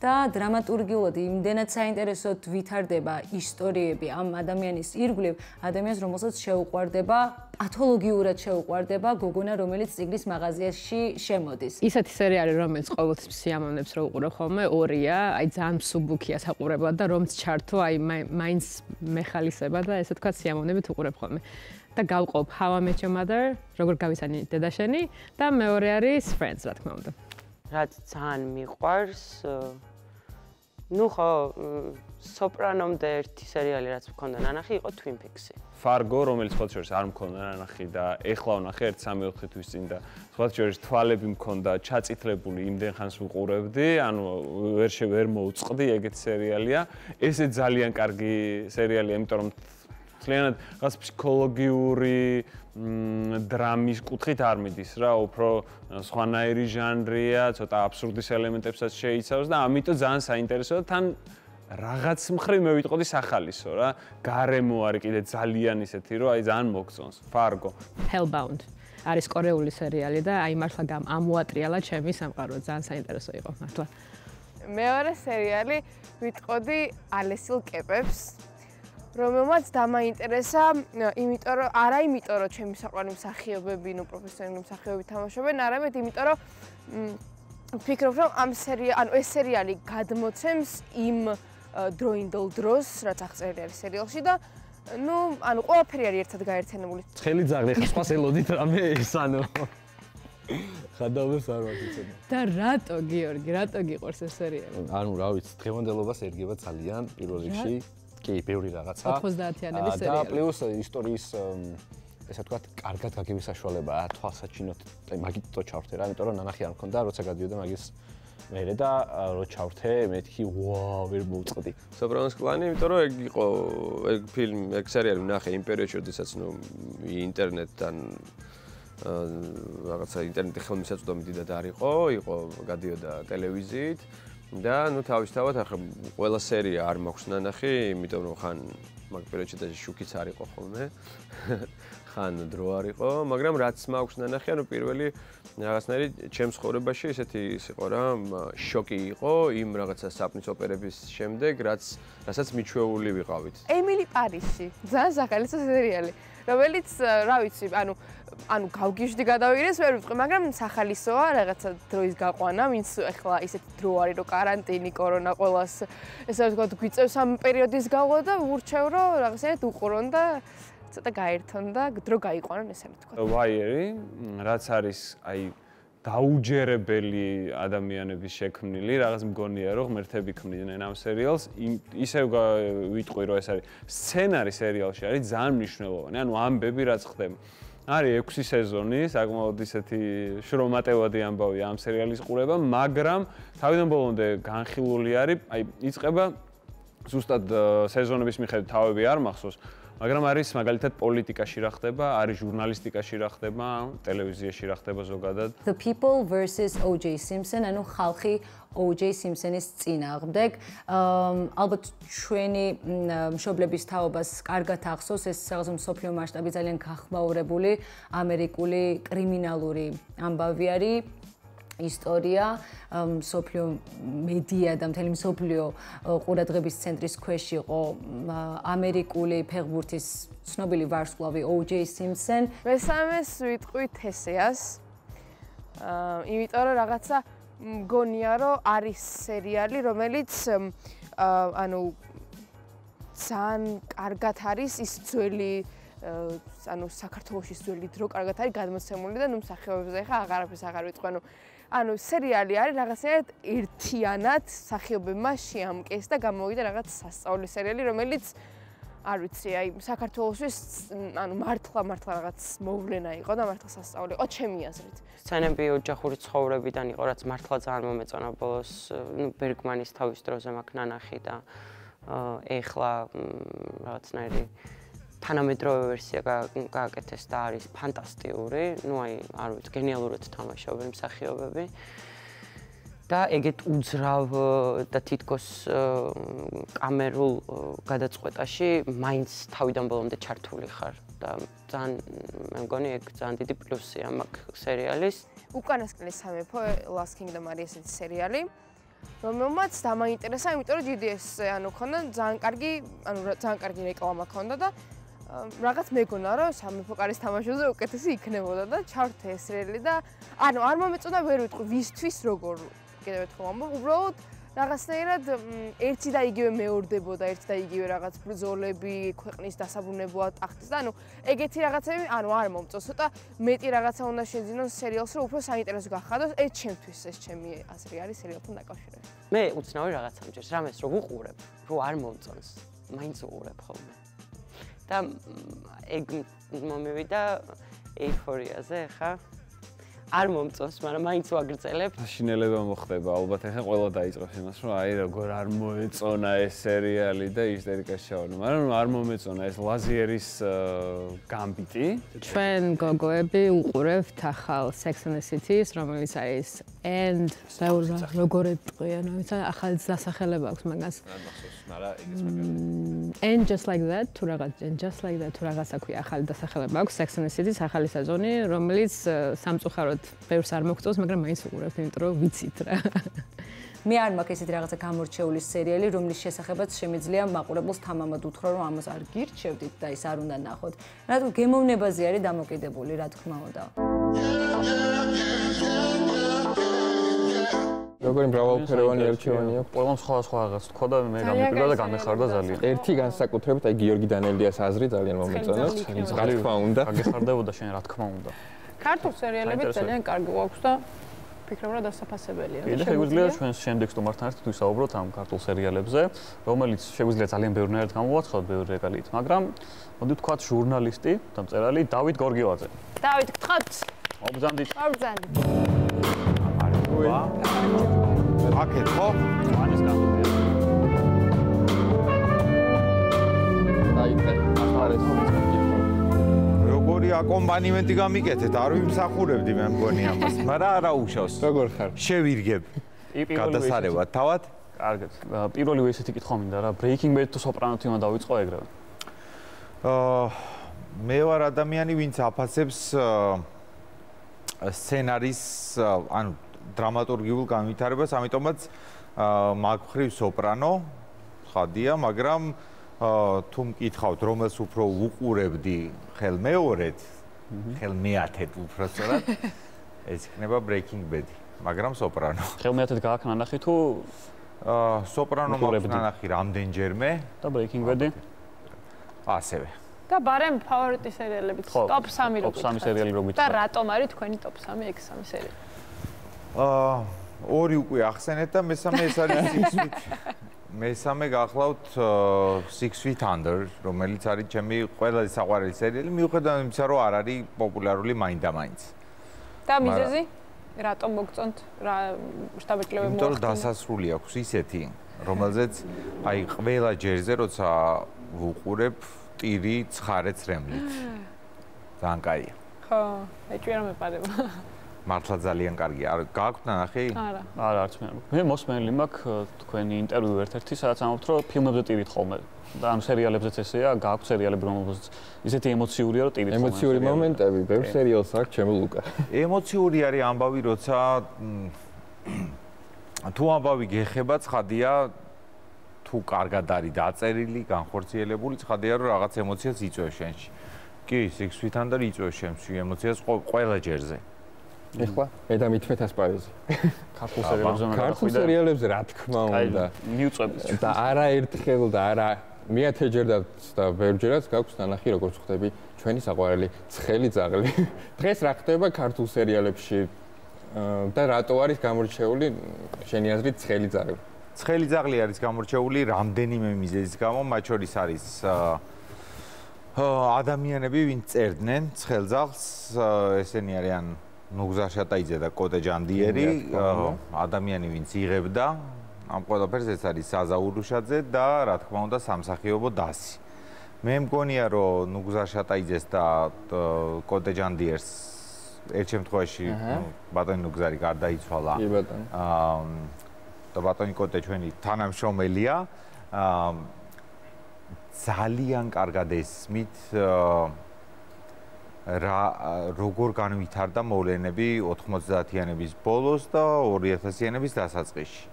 Speaker 14: და დრამატურგიულად იმდენად საინტერესოდ ვითარდება ისტორიები ამ ადამიანის ირგვლივ, ადამიანს, რომელსაც შეუყვარდება, პათოლოგიურად შეუყვარდება გოგონა, რომელიც ციგნის მაღაზიაში შემოდის.
Speaker 12: ისეთი სერიალი, რომელიც ყოველთვის სიამოვნებს რო უყურო ხოლმე, ორია, აი ძალიან მსუბუქია საყურებლად და რომც ჩართო, აი მაინც მეხალისება და ესე თქვა სიამოვნებით უყურებ ხოლმე. და გავყოფ How I Met Your Mother, როგორ გავისანი დედაშენი და მეორე არის Friends, რა თქმა უნდა.
Speaker 15: რაც ძალიან მიყვარს. ნუ ხო, სოპრანომდე ერთი სერიალი რაც მქონდა ნანახი იყო Twin Peaks-ი.
Speaker 13: Fargo, რომელიც სხვა შორის არ მქონდა ნანახი და ეხლა ვნახე 1-3-4 თვის წინ და სხვა შორის თვალები მქონდა ჩაწითლებული იმდენ ხანს ვუყურებდი, ანუ ვერ შევერ მოუწყდი ეგეთ სერიალია. ესე ძალიან კარგი სერიალია, იმიტომ რომ ძალიანად რაღაც ფსიქოლოგიური დრამის კუთხით არ მიდის რა, უფრო სხვანაირი ჟანრია, ცოტა აბსურდის ელემენტებსაც შეიცავს და ამიტომ ძალიან საინტერესოა თან რაღაც მხრივ მე ვიტყოდი სახალისო რა. გარემო არის კიდე ძალიან ისეთი, რომ აი ძალიან მოგწონს. Fargo.
Speaker 12: Hellbound. არის კორეული სერიალი და აი მართლა გამ ამოატრიალა ჩემი სამყარო, ძალიან საინტერესო იყო მართლა.
Speaker 11: მეორე სერიალი ვიტყოდი ალესილ კეპებს. რომელმაც დამაინტერესა, იმიტომ რომ არა იმიტომ რომ ჩემი საყვარელი მსახიობები, ნუ პროფესიონალური მსახიობები თამაშობენ, არამედ იმიტომ რომ ვფიქრობ რომ ამ სერიალი, ანუ ეს სერიალი გადმოცემს იმ დროინდელ დროს, რაც აღწერილი არის სერიალში და ნუ, ანუ ყველაფერი არის ერთად გაერთიანებული.
Speaker 16: ცხელი ძაღლი ხა სხვას ელოდით რამე ეს ანუ ხადავს არ ვაკეთებ.
Speaker 12: და რატო გიორგი, რატო გიყვარს ეს სერიალი?
Speaker 16: ანუ რა ვიცი, დღევანდელობას ერგება ძალიან პირველ რიგში. კი, ბევრი რაღაცა.
Speaker 12: 90-იანების სერიალი.
Speaker 16: და პლუს ისტორიის ესე ვთქვათ, კარგად გაგების საშუალებაა თვალსაჩინოთ მაგით თო ჩავრთე რა, იმიტომ რომ ნანახი არ მქონდა, როცა გადიოდა მაგის მერე და რო ჩავრთე, მეთქი, ვაუ, ვერ მოუწყდი.
Speaker 10: სოპრანოს კლანი, იმიტომ რომ ეგ იყო, ეგ ფილმი, ეგ სერიალი ნახე იმ პერიოდში, როდესაც ნუ ინტერნეტთან რაღაცა ინტერნეტი ხელმისაწვდომი დიდად არ იყო, იყო გადიოდა ტელევიზიით. და ნუ თავისთავად ახლა ყველა სერია არ მაქვს ნანახი, იმიტომ რომ ხან მაგ პერიოდში და შუქიც არ იყო ხოლმე. ხან დრო არ იყო, მაგრამ რაც მაქვს ნანახი, ანუ პირველი რაღაცნაირი ჩემს ხოვრებაში ესეთი ის იყო რა, შოკი იყო იმ რაღაცა საპნის ოპერების შემდეგ, რაც რასაც მიჩვეული ვიყავით.
Speaker 11: ემილი პარიზში, ძალიან სახალისო სერიალი. რომელიც რა ვიცი, ანუ ანუ გავგიჟდი გადავიღეს, ვერ ვიტყვი, მაგრამ სახალისოა რაღაცა დროის გაყვანა, ვინც ეხლა ისეთი დრო არის, რომ каранტინი, კორონა ყოველას ესე ვთქვათ, გვიწევს ამ პერიოდის გავლა და ვურჩევ, რომ რაღაცნაირად უყურონ და ცოტა გაერთონ და დრო გაიყვანონ, ესე ვთქვათ.
Speaker 13: ვაიერი, რაც არის აი დაუჯერებელი ადამიანების შექმნილი, რაღაც მგონია რომ ღმერთები ქმნიდნენ ამ სერიალს. ისევ ვიტყვი რომ ეს არის სცენარი სერიალში არის ძალიან მნიშვნელოვანი. ანუ ამბები რაც ხდება. არის 6 სეზონი, საკმაოდ ისეთი შრომატევადი ამბავი ამ სერიალის ყურება, მაგრამ თავიდან ბოლომდე განხილული არის, აი იწება ზუსტად სეზონების მიხედვით თავები არ მახსოვს, მაგრამ არის მაგალითად პოლიტიკაში რა ხდება, არის ჟურნალისტიკაში რა ხდება, ტელევიზიაში რა ხდება ზოგადად.
Speaker 14: The People versus O.J. Simpson, ანუ ხალხი O.J. Simpson-ის წინააღმდეგ. ალბათ ჩვენი მშობლების თაობას კარგად ახსოვს ეს რაღაც მსოფლიო მასშტაბით ძალიან გახმაურებული ამერიკული კრიმინალური ამბავი არის. ისტორია სოფლიო მედია და მთელი სოფლიო ყურადღების ცენტრის ქვეშ იყო ამერიკული ფეხბურთის ცნობილი ვარსკვლავი O.J. Simpson.
Speaker 11: მესამეს ვიტყვით ესეას. აა იმიტომ რომ რაღაცა მგონია რომ არის სერიალი რომელიც ანუ ძალიან კარგად არის ის ძველი ანუ საქართველოს ძველი დრო კარგად არის გადმოცემული და ნუ მსახიობებზე ხა აღარაფერს აღარ ვიტყვი ანუ ანუ სერიალი არის რაღაცნაირად ერთიანად სახიობებმა შეამკეს და გამოვიდა რაღაც სასწაული სერიალი რომელიც არ ვიცი, აი საქართველოსთვის ანუ მართლა მართლა რაღაც მოვლენა იყო და მართლა სასწაული იყო ჩემი აზრით.
Speaker 15: სცენები ოჯახური ცხოვრებიდან იყო, რაც მართლა ძალიან მომეწონა ბოლოს, ნუ ბერგმანის თავის დროზე მაქვს ნანახი და ეხლა რაღაცნაირი თანამედროვე ვერსია გააკეთეს და არის ფანტასტიკური. ნუ აი არ ვიცი, გენიალურად თამაშობენ მსახიობები. და ეგეთ უძრავ და თითქოს კამერულ გადაწყვეტაში მაინც თავიდან ბოლომდე ჩართული ხარ და ძალიან მე მგონი ეგ ძალიან დიდი პლუსია მაგ სერიალის.
Speaker 11: უკანასკნელი სამეფო Last Kingdom არის ესეთი სერიალი. რომელმაც დამაინტერესა, იმიტომ რომ GDS-ზე ანუ ქონდა ძალიან კარგი, ანუ ძალიან კარგი რეკლამა ქონდა და რაღაც მეგონა რომ სამეფო კარის თამაშოზე უკეთესი იქნებოდა და ჩართე ეს რეალი და ანუ არ მომეწონა ვერ ვიტყვი ვისთვის როგორ კიდევ ერთხელ ამბობ, უბრალოდ რაღაცნაირად ერთი და იგივე მეორდებოდა, ერთი და იგივე რაღაც ბრძოლები, ქვეყნის დასაბრუნებლად ტახტის და ანუ ეგეთი რაღაცები, ანუ არ მომწონს. ცოტა მეტი რაღაცა უნდა შეძინონ სერიალს, რომ უფრო საინტერესო გახადოს. ეს ჩემთვის ეს ჩემი აზრი არის სერიალთან დაკავშირებით.
Speaker 15: მე უცნაური რაღაცა მჯერს, რამეს რო ვუყურებ, რო არ მომწონს, მაინც უყურებ ხოლმე. და ეგ მომივიდა ეიფორიაზე, ხა? არ მომწონს, მაგრამ მაინც ვაგრძელებ.
Speaker 13: შინელება მოხდება, ალბათ ახლა ყველა დაიწყებს იმას, რომ აი როგორ არ მოეწონა ეს სერიალი და ისტერიკაში ჩავარდა, მაგრამ არ მომეწონა ეს ლაზიერის გამბიტი.
Speaker 12: ჩვენ გოგოები უყურებთ ახალ Sex and the City-ს, რომელიც არის and როგორ ეტყვიან, ვიცი, ახალი დასახელება აქვს მაგას. მაგრამ ეგეც მაგალითად. And just like that, თუ რაღაც and just like that, თუ რაღაც აქვია ახალი დასახელება აქვს Sex and the City-ს ახალი სეზონი, რომელიც სამწუხაროდ ბევრს არ მოგწონს, მაგრამ მაინც უყურებთ, იმიტომ რომ ვიცით რა.
Speaker 14: მე არ მაქვს ესეთი რაღაცა გამორჩეული სერიალი, რომლის შესახებაც შემიძლია მაყურებელს თამამად უთხრა, რომ ამას არ გირჩევდით და ის არ უნდა ნახოთ. რადგან გემოვნებაზე არის დამოკიდებული, რა თქმა უნდა.
Speaker 1: როგორი მრავალფეროვანი არჩევანი აქვს?
Speaker 3: ყველამ სხვა სხვა რაღაც თქვა და მე გამიკვირდა და გამეხარდა ძალიან.
Speaker 1: ერთი განსაკუთრებით აი გიორგი დანელიას აზრი ძალიან მომეწონა. რა თქმა უნდა.
Speaker 3: გაგეხარდებოდა შენ რა თქმა უნდა.
Speaker 2: ქართულ სერიალები ძალიან კარგი გვაქვს და ფიქრობ რა დასაფასებელია.
Speaker 3: კიდე შეგვიძლია ჩვენ შემდეგ სტუმართან ერთად ვისაუბროთ ამ ქართულ სერიალებზე, რომელიც შეგვიძლია ძალიან ბევრნაირად გამოვაცხოთ ბევრი რეგალიით, მაგრამ მოდი ვთქვათ ჟურნალისტი და მწერალი დავით გორგიოვაძე.
Speaker 2: დავით, გთხოვთ.
Speaker 3: მობზანდით.
Speaker 2: მობზანდით.
Speaker 17: აკეთ ხო?
Speaker 3: ანის გამდიდია.
Speaker 1: დაიწე, ახალეს
Speaker 17: როგორი აკომპანიმენტი გამიკეთეთ, არ ვიმსახურებდი მე მგონი ამას, მაგრამ არა უშავს.
Speaker 1: როგორ ხარ?
Speaker 17: შევირგებ. გადასარევად თავად?
Speaker 3: კარგად. პირველივე ესეთი კითხვა მინდა რა, Breaking Bad თუ Soprano-თი უნდა დავიწყო ეგრევე.
Speaker 17: აა მე ვარ ადამიანი, ვინც აფასებს სცენარის, ანუ დრამატურგიულ განვითარებას, ამიტომაც მაგხრივ Soprano ხადია, მაგრამ თუ მკითხავთ, რომელს უფრო უყურებდი ხელმეორედ, ხელმეათეთ უფრო სწორად, ეს იქნება Breaking Bad, მაგრამ Soprano.
Speaker 3: ხელმეათეთ გააქნა ნახი თუ
Speaker 17: აა Soprano მაქვს ნახი რამდენჯერმე
Speaker 3: და Breaking Bad-ი
Speaker 17: ასევე.
Speaker 2: და ბარემ ფავორიტი სერიალები top 3
Speaker 3: როგორ? top 3 სერიალი როგორ?
Speaker 2: და რატომ არის თქვენი top 3 X3 სერიალი?
Speaker 17: აა ორი უკვე ახსენეთ და მესამე ეს არის Six Feet. მესამე გახლავთ Six Feet Under, რომელიც არის ჩემი ყველაზე საყვარელი სერიალი, მიუხედავად იმისა, რომ არ არის პოპულარული მაინდა-მაინც.
Speaker 2: და მიზეზი? რატომ მოგწონთ? რა შტაბეჭლებები მოახდინა?
Speaker 17: იმიტომ რომ დასასრული აქვს ისეთი, რომელზეც აი ყველა ჯერზე როცა ვუყურებ ტირი ცხარეც რემლით. ძალიან კაია.
Speaker 2: ხო, ეჭვი არ მეპარება.
Speaker 17: მართლა ძალიან კარგია. არ გააქვთ ნახე?
Speaker 3: არა. არა, არც მე. მე მოსმენელი მაქვს თქვენი ინტერვიუ ერთ-ერთი, სადაც ამბობთ, რომ ფილმებზე ტირით ხოლმე. და ამ სერიალებზეც ესეა, გააქვთ სერიალები, რომელზეც ისეთი ემოციურია, რომ ტირით ხოლმე.
Speaker 1: ემოციური მომენტები, ბევრ სერიალს აქვს ჩემო ლუკა.
Speaker 17: ემოციური არის ამბავი, როცა თუ ამბავი გეხება, ცხადია თუ კარგად არის დაწერილი, განხორციელებული, ცხადია რომ რაღაც ემოციას იწვევს შენში. კი, Feet Under იწვევს შენში ემოციას ყველა ჯერზე.
Speaker 1: ეხლა მე და მithmet ასპარეზი.
Speaker 3: ქართულ სერიალებზე
Speaker 1: მაგარი. ქართულ სერიალებზე რა თქმა უნდა.
Speaker 3: მიუწვევს.
Speaker 1: და არა ერთხელ და არა მეათეჯერ და და ბევრჯერაც გაქვს ნანახი როგორც ხვდები ჩვენი საყვარელი ცხელი ძაღლი. დღეს რა ხდება ქართულ სერიალებში და რატო არის გამორჩეული შენი აზრით ცხელი ძაღლი?
Speaker 17: ცხელი ძაღლი არის გამორჩეული რამდენიმე მიზეზის გამო, მათ შორის არის ადამიანები, ვინც წერდნენ ცხელ ძაღლს, ესენი არიან ნუგზარ შატაიძე და კოტე ჯანდიერი, ადამიანი, ვინც იღებდა ამ ყველაფერს ეს არის საზა ურუშაძე და რა თქმა უნდა სამსახიობო დასი. მე მგონია რომ ნუგზარ შატაიძეს და კოტე ჯანდიერს ერთ შემთხვევაში ბატონი ნუგზარი გარდაიცვალა.
Speaker 1: კი ბატონო.
Speaker 17: აა და ბატონი კოტე ჩვენი თანამშრომელია. აა ძალიან კარგად ესმით აა რა როგორ განვითარდა მოვლენები 90-იანების ბოლოს და 2000-იანების დასაწყისში.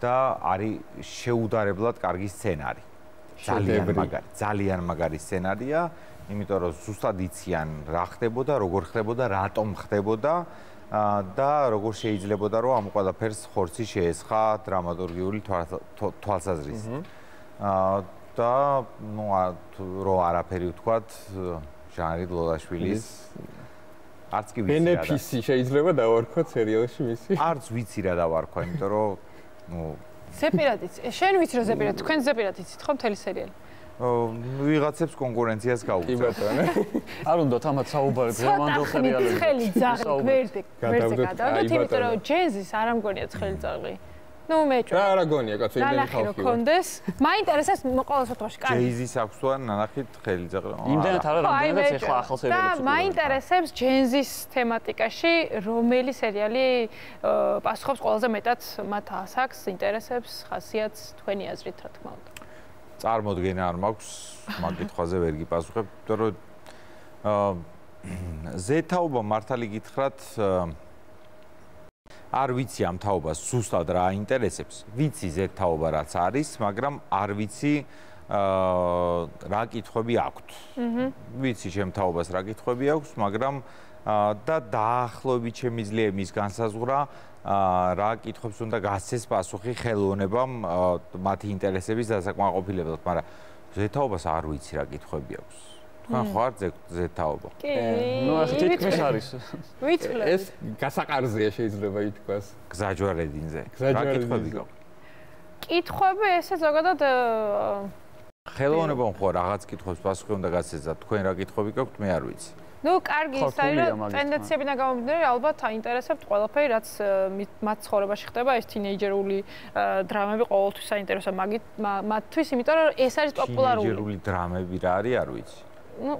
Speaker 17: და არის შეუდარებლად კარგი სცენარი. ძალიან მაგარი, ძალიან მაგარი სცენარია, იმიტომ რომ ზუსტად იციან რა ხდებოდა, როგორ ხდებოდა, რატომ ხდებოდა და როგორ შეიძლებოდა რომ ამ ყველაფერს ხორცი შეესხა დრამატურგიული თვალსაზრისით. აა და ნუ რო არაფერი ვთქვათ, ჟანრი ლოლაშვილის არც კი ვიცი რა.
Speaker 1: ბენეფისი შეიძლება დავარქვა სერიალში მისი?
Speaker 17: არც ვიცი რა დავარქვა, იმიტომ რომ ნუ
Speaker 2: ზეპირატიც, შენ ვიცი რომ ზეპირატ, თქვენ ზეპირატ იცით ხო მთელი სერიალი?
Speaker 17: ვიღაცებს კონკურენციას გაუწევთ.
Speaker 1: კი ბატონო.
Speaker 3: არ უნდა თამათ საუბარი გრამანდელ სერიალებში.
Speaker 2: ცხელი ძაღლი, გვერდი, გვერდი გადავდოთ, იმიტომ რომ ჯენზის არ ამგონია ცხელი ძაღლი. Ну მეჭო
Speaker 1: რა რა გონია კაცო იმდენი ხალხი
Speaker 2: რა კონდეს. მაინტერესებს ყოველ შემთხვევაში
Speaker 17: კარი ჯეიზის აქვს თუ არ ნანახით ხელი ძაღლი
Speaker 3: იმდენად არა. რამდენად ეხლა ახალ სერიალებში
Speaker 2: და მაინტერესებს ჯენზის თემატიკაში რომელი სერიალი პასუხობს ყველაზე მეტად მათ ასაკს ინტერესებს ხასიათს თქვენი აზრით რა თქმა უნდა.
Speaker 17: წარმოდგენა არ მაქვს მაგ კითხვაზე ვერ გიპასუხებ იმიტომ რომ ზეთაობა მართალი გითხრათ არ ვიცი ამ თაობას ზუსტად რა ინტერესებს. ვიცი Z თაობა რაც არის, მაგრამ არ ვიცი აა რა კითხვები აქვთ. აჰა. ვიცი ჩემ თაობას რა კითხვები აქვს, მაგრამ და დაახლოებით შემიძლია მის განსაზღვრა აა რა კითხვებს უნდა გასცეს პასუხი ხელოვნებამ მათი ინტერესების დასაკმაყოფილებლად, მაგრამ Z თაობას არ ვიცი რა კითხვები აქვს. თქვენ ხარ ზეთაობა.
Speaker 2: კი.
Speaker 3: ნუ ახლა თითქმის არის.
Speaker 2: ვიცხლები.
Speaker 1: ეს გასაყარზეა შეიძლება ითქვას.
Speaker 17: გზაჯვარედინზე.
Speaker 1: რა კითხვები გაქვს?
Speaker 2: კითხვები ესე ზოგადად
Speaker 17: ხელოვნებამ ხო რაღაც კითხვებს პასუხი უნდა გასცეს და თქვენ რა კითხვები გაქვთ მე არ ვიცი.
Speaker 2: ну კარგი ის არის რომ ტენდენციებიდან გამომდინარე ალბათ აინტერესებთ ყველაფერი რაც მათ ცხოვრებაში ხდება ეს თინეიჯერული დრამები ყოველთვის აინტერესა მაგით მათთვის იმიტომ რომ ეს არის პოპულარული
Speaker 17: თინეიჯერული დრამები რა არის არ ვიცი
Speaker 3: ну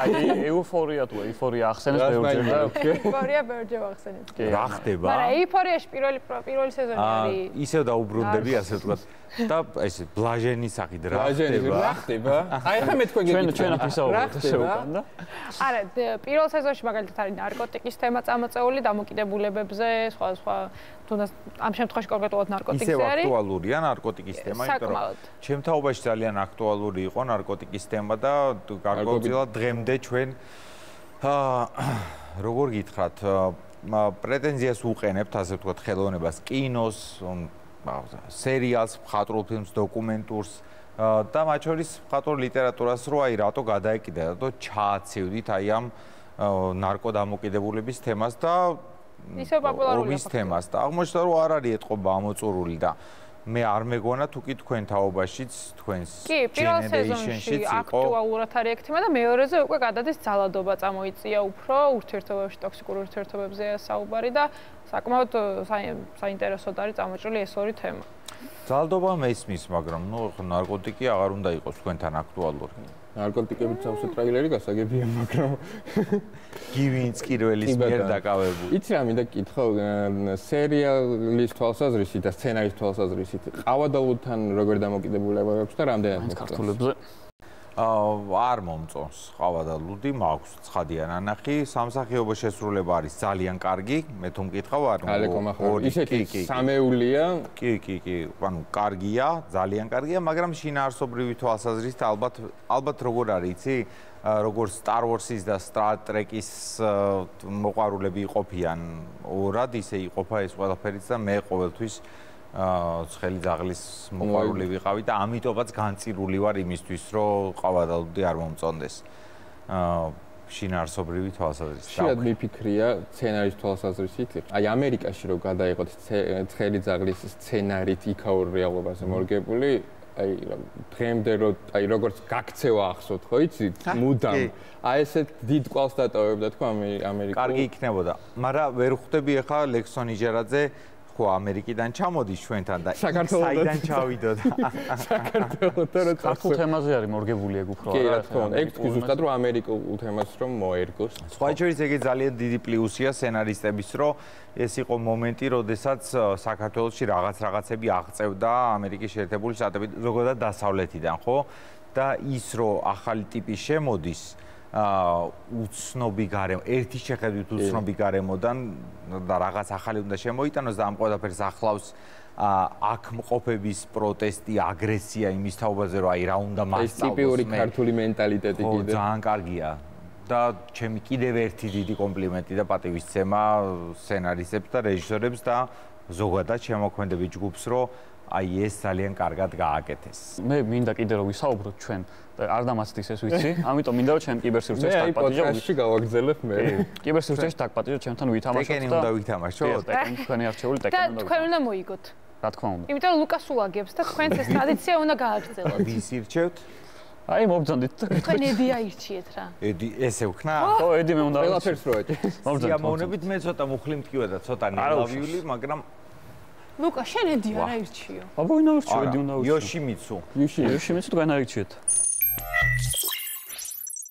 Speaker 3: აი ეუფორია თუ ეიფორია ახსენებს ბევრჯერ და
Speaker 2: ეიფორია ბევრჯერ ახსენებს.
Speaker 17: რა ხდება?
Speaker 2: მაგრამ ეიფორიაში პირველი პირველი სეზონი არის
Speaker 17: ისევ დაუბრუნდები ასე ვთქვათ. და ეს ბლაჟენი სახით რა
Speaker 1: ხდება? რა ხდება? აი ხა მე თქვენ
Speaker 3: ჩვენ ჩვენ აფისაუბრეთ ესე უკან და
Speaker 2: არა პირველ სეზონში მაგალითად არის ნარკოტიკის თემა წამოწეული დამოკიდებულებებზე სხვა სხვა თუნდაც ამ შემთხვევაში კონკრეტულად ნარკოტიკზე
Speaker 17: არის. ისევ აქტუალურია ნარკოტიკის თემა, იმიტომ რომ ჩემთაობაში ძალიან აქტუალური იყო ნარკოტიკის თემა და გარკვეულწილად დღემდე ჩვენ აა როგორ გითხრათ, პრეტენზიას უყენებთ, ასე ვთქვათ, ხელოვნებას, კინოს, სერიალს, მხატვრულ ფილმს, დოკუმენტურს და მათ შორის მხატვრულ ლიტერატურას რო აი რატო გადაეკიდა, რატო ჩააცივდით აი ამ ნარკოდამოკიდებულების თემას და
Speaker 2: ისე პოპულარულია
Speaker 17: ობის თემას. და აღმოჩნდა რომ არ არის ეთყობა ამოწურული და მე არ მეგონა თუ კი თქვენ თაობაშიც თქვენს
Speaker 2: კი პირველ სეზონში აქტუალურად არის ექთემა და მეორეზე უკვე გადადის ძალადობა წამოიწია უფრო ურთიერთობებში ტოქსიკურ ურთიერთობებზე საუბარი და საკმაოდ საინტერესოდ არის წამოჭრილი ეს ორი თემა.
Speaker 17: ძალადობა მესმის მაგრამ ნუ ნარკოტიკი აღარ უნდა იყოს თქვენთან აქტუალური
Speaker 1: ნარკოტიკებით სავსე ტრეილერი გასაგებია, მაგრამ
Speaker 17: გივინც კირველის მიერ დაკავებული.
Speaker 1: იცი რა მინდა კითხო, სერიალის თვალსაზრისით და სცენარის თვალსაზრისით, ყავადალთან როგორ დამოკიდებულება აქვს და რამდენად
Speaker 3: ქართულებზე?
Speaker 17: არ მომწონს. ყავა და ლუდი მაქვს ცხადიან ანახი. სამსახიობო შესრულება არის ძალიან კარგი. მე თუ მკითხავ არ
Speaker 1: ისეთი სამეულია.
Speaker 17: კი კი კი. ანუ კარგია ძალიან კარგია მაგრამ შინაარსობრივი თვალსაზრისით ალბათ ალბათ როგორ არის იცი? როგორ Star Wars-ის და Star Trek-ის მოყვარულები იყოფიან. ორად ისე იყოფა ეს ყველაფერიც და მე ყოველთვის ცხელი ძაღლის მოყვარული ვიყავი და ამიტომაც განწირული ვარ იმისთვის, რომ ყავადალუდი არ მომწონდეს. აა შინაარსობრივი თვალსაზრისით.
Speaker 1: შეიძლება მიფიქრია სცენარის თვალსაზრისით, აი ამერიკაში რო გადაიღოთ ცხელი ძაღლის სცენარით იქაურ რეალობაზე მორგებული, აი დღემდე რო აი როგორც გაქცევა ახსოვთ, ხო იცი? მუდამ. აი ესეთ დიდ კვალს დატოვებდა თქო ამერიკა.
Speaker 17: კარგი იქნებოდა, მაგრამ ვერ ხვდები ახლა ლექსონი ჯერაძე ხო ამერიკიდან ჩამოდის ჩვენთან და საიდან ჩავიდო და
Speaker 1: საქართველოსთან რო
Speaker 3: ქართულ თემაზე არის მორგებული ეგ უფრო
Speaker 1: არა კი რა თქმა უნდა ეგ თქვი ზუსტად რომ ამერიკულ თემას რომ მოერგოს.
Speaker 17: სხვა შეიძლება ეგ ძალიან დიდი პლუსია სცენარისტების რომ ეს იყო მომენტი როდესაც საქართველოსში რაღაც რაღაცები აღწევდა ამერიკის შეერთებული შტატები ზოგადად დასავლეთიდან ხო? და ის რომ ახალი ტიპი შემოდის უცნობი გარემო, ერთი შეხედვით უცნობი გარემოდან და რაღაც ახალი უნდა შემოიტანოს და ამ ყველაფერს ახლავს აქ მყოფების პროტესტი, აგრესია იმის თაობაზე, რომ აი რა უნდა მასწავლოს. ეს
Speaker 1: ტიპიური ქართული მენტალიტეტი კიდე.
Speaker 17: ძალიან კარგია. და ჩემი კიდევ ერთი დიდი კომპლიმენტი და პატივისცემა სცენარისტებს და რეჟისორებს და ზოგადად შემოქმედები ჯგუფს, რომ აი ეს ძალიან კარგად გააკეთეს.
Speaker 3: მე მინდა კიდე რომ ვისაუბროთ ჩვენ არ დამაცდით ეს ვიცი, ამიტომ მინდა რომ ჩვენ კიბერსივრცეში
Speaker 1: დაგპატიჟოთ. მე პოდკასტში გავაგზელებ მე.
Speaker 3: კიბერსივრცეში დაგპატიჟოთ ჩვენთან ვითამაშოთ და
Speaker 17: ტეკენი უნდა ვითამაშოთ.
Speaker 3: ტეკენი თქვენი არჩეული ტეკენი
Speaker 2: უნდა. და თქვენ უნდა მოიგოთ.
Speaker 3: რა თქმა უნდა.
Speaker 2: იმიტომ რომ ლუკას უაგებს და თქვენც ეს ტრადიცია უნდა გააგრძელოთ.
Speaker 17: ვის ირჩევთ?
Speaker 3: აი მობძანდით.
Speaker 2: თქვენ ედი აირჩიეთ რა.
Speaker 17: ედი ესე ვქნა?
Speaker 3: ხო, ედი მე უნდა.
Speaker 1: ყველაფერს რო ეჭი.
Speaker 17: მობძანდით. სიამოვნებით მე ცოტა მუხლი მткиვა და ცოტა ნელავიული, მაგრამ
Speaker 2: ლუკა, შენ ედი არა ირჩიო.
Speaker 3: აბა ვინ აირჩიო? ედი უნდა
Speaker 17: ირჩიო. იოშიმიცუ.
Speaker 3: იოში, იოშიმიცუ თქვენ აირჩიეთ.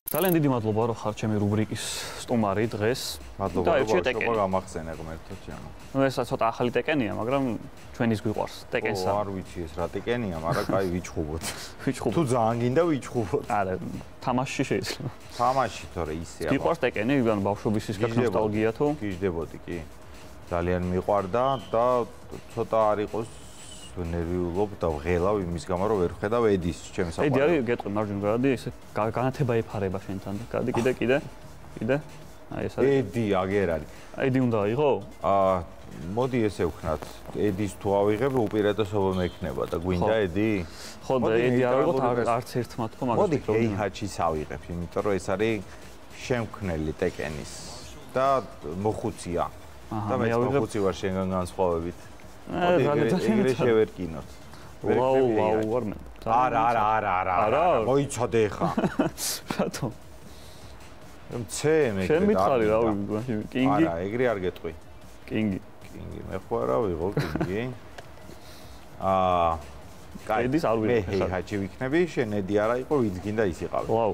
Speaker 3: ძალიან დიდი მადლობა რომ ხარ ჩემი რუბრიკის სტუმარი დღეს.
Speaker 17: მადლობა რომ გამახსენე ღმერთო ჩემო.
Speaker 3: ნუ ესა ცოტა ახალი ტეკენია, მაგრამ ჩვენის გვიყვარს ტეკენსა.
Speaker 17: ო არ ვიცი ეს რა ტეკენია, მაგრამ კაი ვიჩხუბოთ.
Speaker 3: ვიჩხუბოთ.
Speaker 17: თუ ძალიან გინდა ვიჩხუბოთ.
Speaker 3: არა, თამაში შეიძლება.
Speaker 17: თამაში თორე ისე
Speaker 3: აბა. გიყვარს ტეკენი, ანუ ბავშვობის ის ნოსტალგია თუ?
Speaker 17: გიждდებოდი კი. ძალიან მიყვარდა და ცოტა არ იყოს ნერვიულობ და ვღელავ იმის გამო რომ ვერ ხედავ ედის ჩემს საყვარელს.
Speaker 3: ედი არის გეტყვი მარჯვნივ გადი ესე განათება ეფარება შენთან და გადი კიდე კიდე კიდე აი ეს
Speaker 17: არის ედი აგერ არის.
Speaker 3: ედი უნდა აიღო?
Speaker 17: აა მოდი ესე ვქნათ ედის თუ ავიღებ უპირატესობა მექნება და გვინდა ედი?
Speaker 3: ხო და ედი აიღოთ არც ერთმა თქო
Speaker 17: მაგას. მოდი ეიჰაჩის ავიღებ იმიტომ რომ ეს არის შემქმნელი ტეკენის და მოხუცია. და მე მოხუცი ვარ შენგან განსხვავებით. ეგრე შევერკინოთ.
Speaker 3: ვაუ, ვაუ, ვარ მე.
Speaker 17: არა, არა, არა, არა, არა. მოიცოდე ხა.
Speaker 3: რატო?
Speaker 17: მცე მე.
Speaker 3: შენ მითხარი რა ვი, კინგი?
Speaker 17: არა, ეგრე არ გეტყვი.
Speaker 3: კინგი.
Speaker 17: კინგი, მე ხო არა ვიღო კინგი. აა
Speaker 3: კაი, ეს არ ვიღე.
Speaker 17: მე ჰაჩი ვიქნები, შენ ედი არა იყო, ვიც გინდა ის იყავი.
Speaker 3: ვაუ.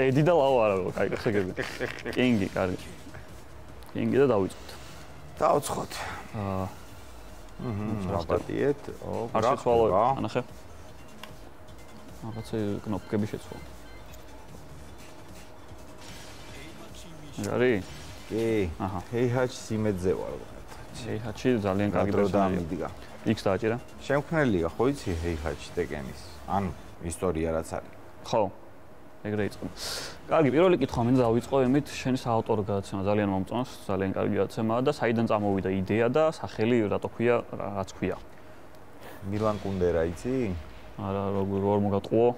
Speaker 3: ედი და ლაუ არა, კაი, ხეგები. კინგი, კარგი. კინგი და დავიწყოთ.
Speaker 17: დავცხოთ.
Speaker 3: აა
Speaker 17: აჰა, რაპატიეთ. ო,
Speaker 3: რა შეცვალო? ანახე. რაღაცა კნოპკები შეცვალა. არი?
Speaker 17: კი. აჰა. ჰეიჰაჩ სიმედზე ვარ.
Speaker 3: ჰეიჰაჩი ძალიან კარგი პერსონაჟია. იქს დააჭირა?
Speaker 17: შემქმნელია, ხო იცი ჰეიჰაჩი ტეკენის? ან ისტორია რაც არის.
Speaker 3: ხო. ეგრე იყო. კარგი, პირველი კითხვა მინდა დავიწყო იმით, შენი საავტორო გადაცემა ძალიან მომწონს, ძალიან კარგი გადაცემაა და საიდან წამოვიდა იდეა და სახელი რატო ქვია, რაც ქვია?
Speaker 17: მილან კუნდერა იცი?
Speaker 3: არა, როგორ როგორ მოგატყუო?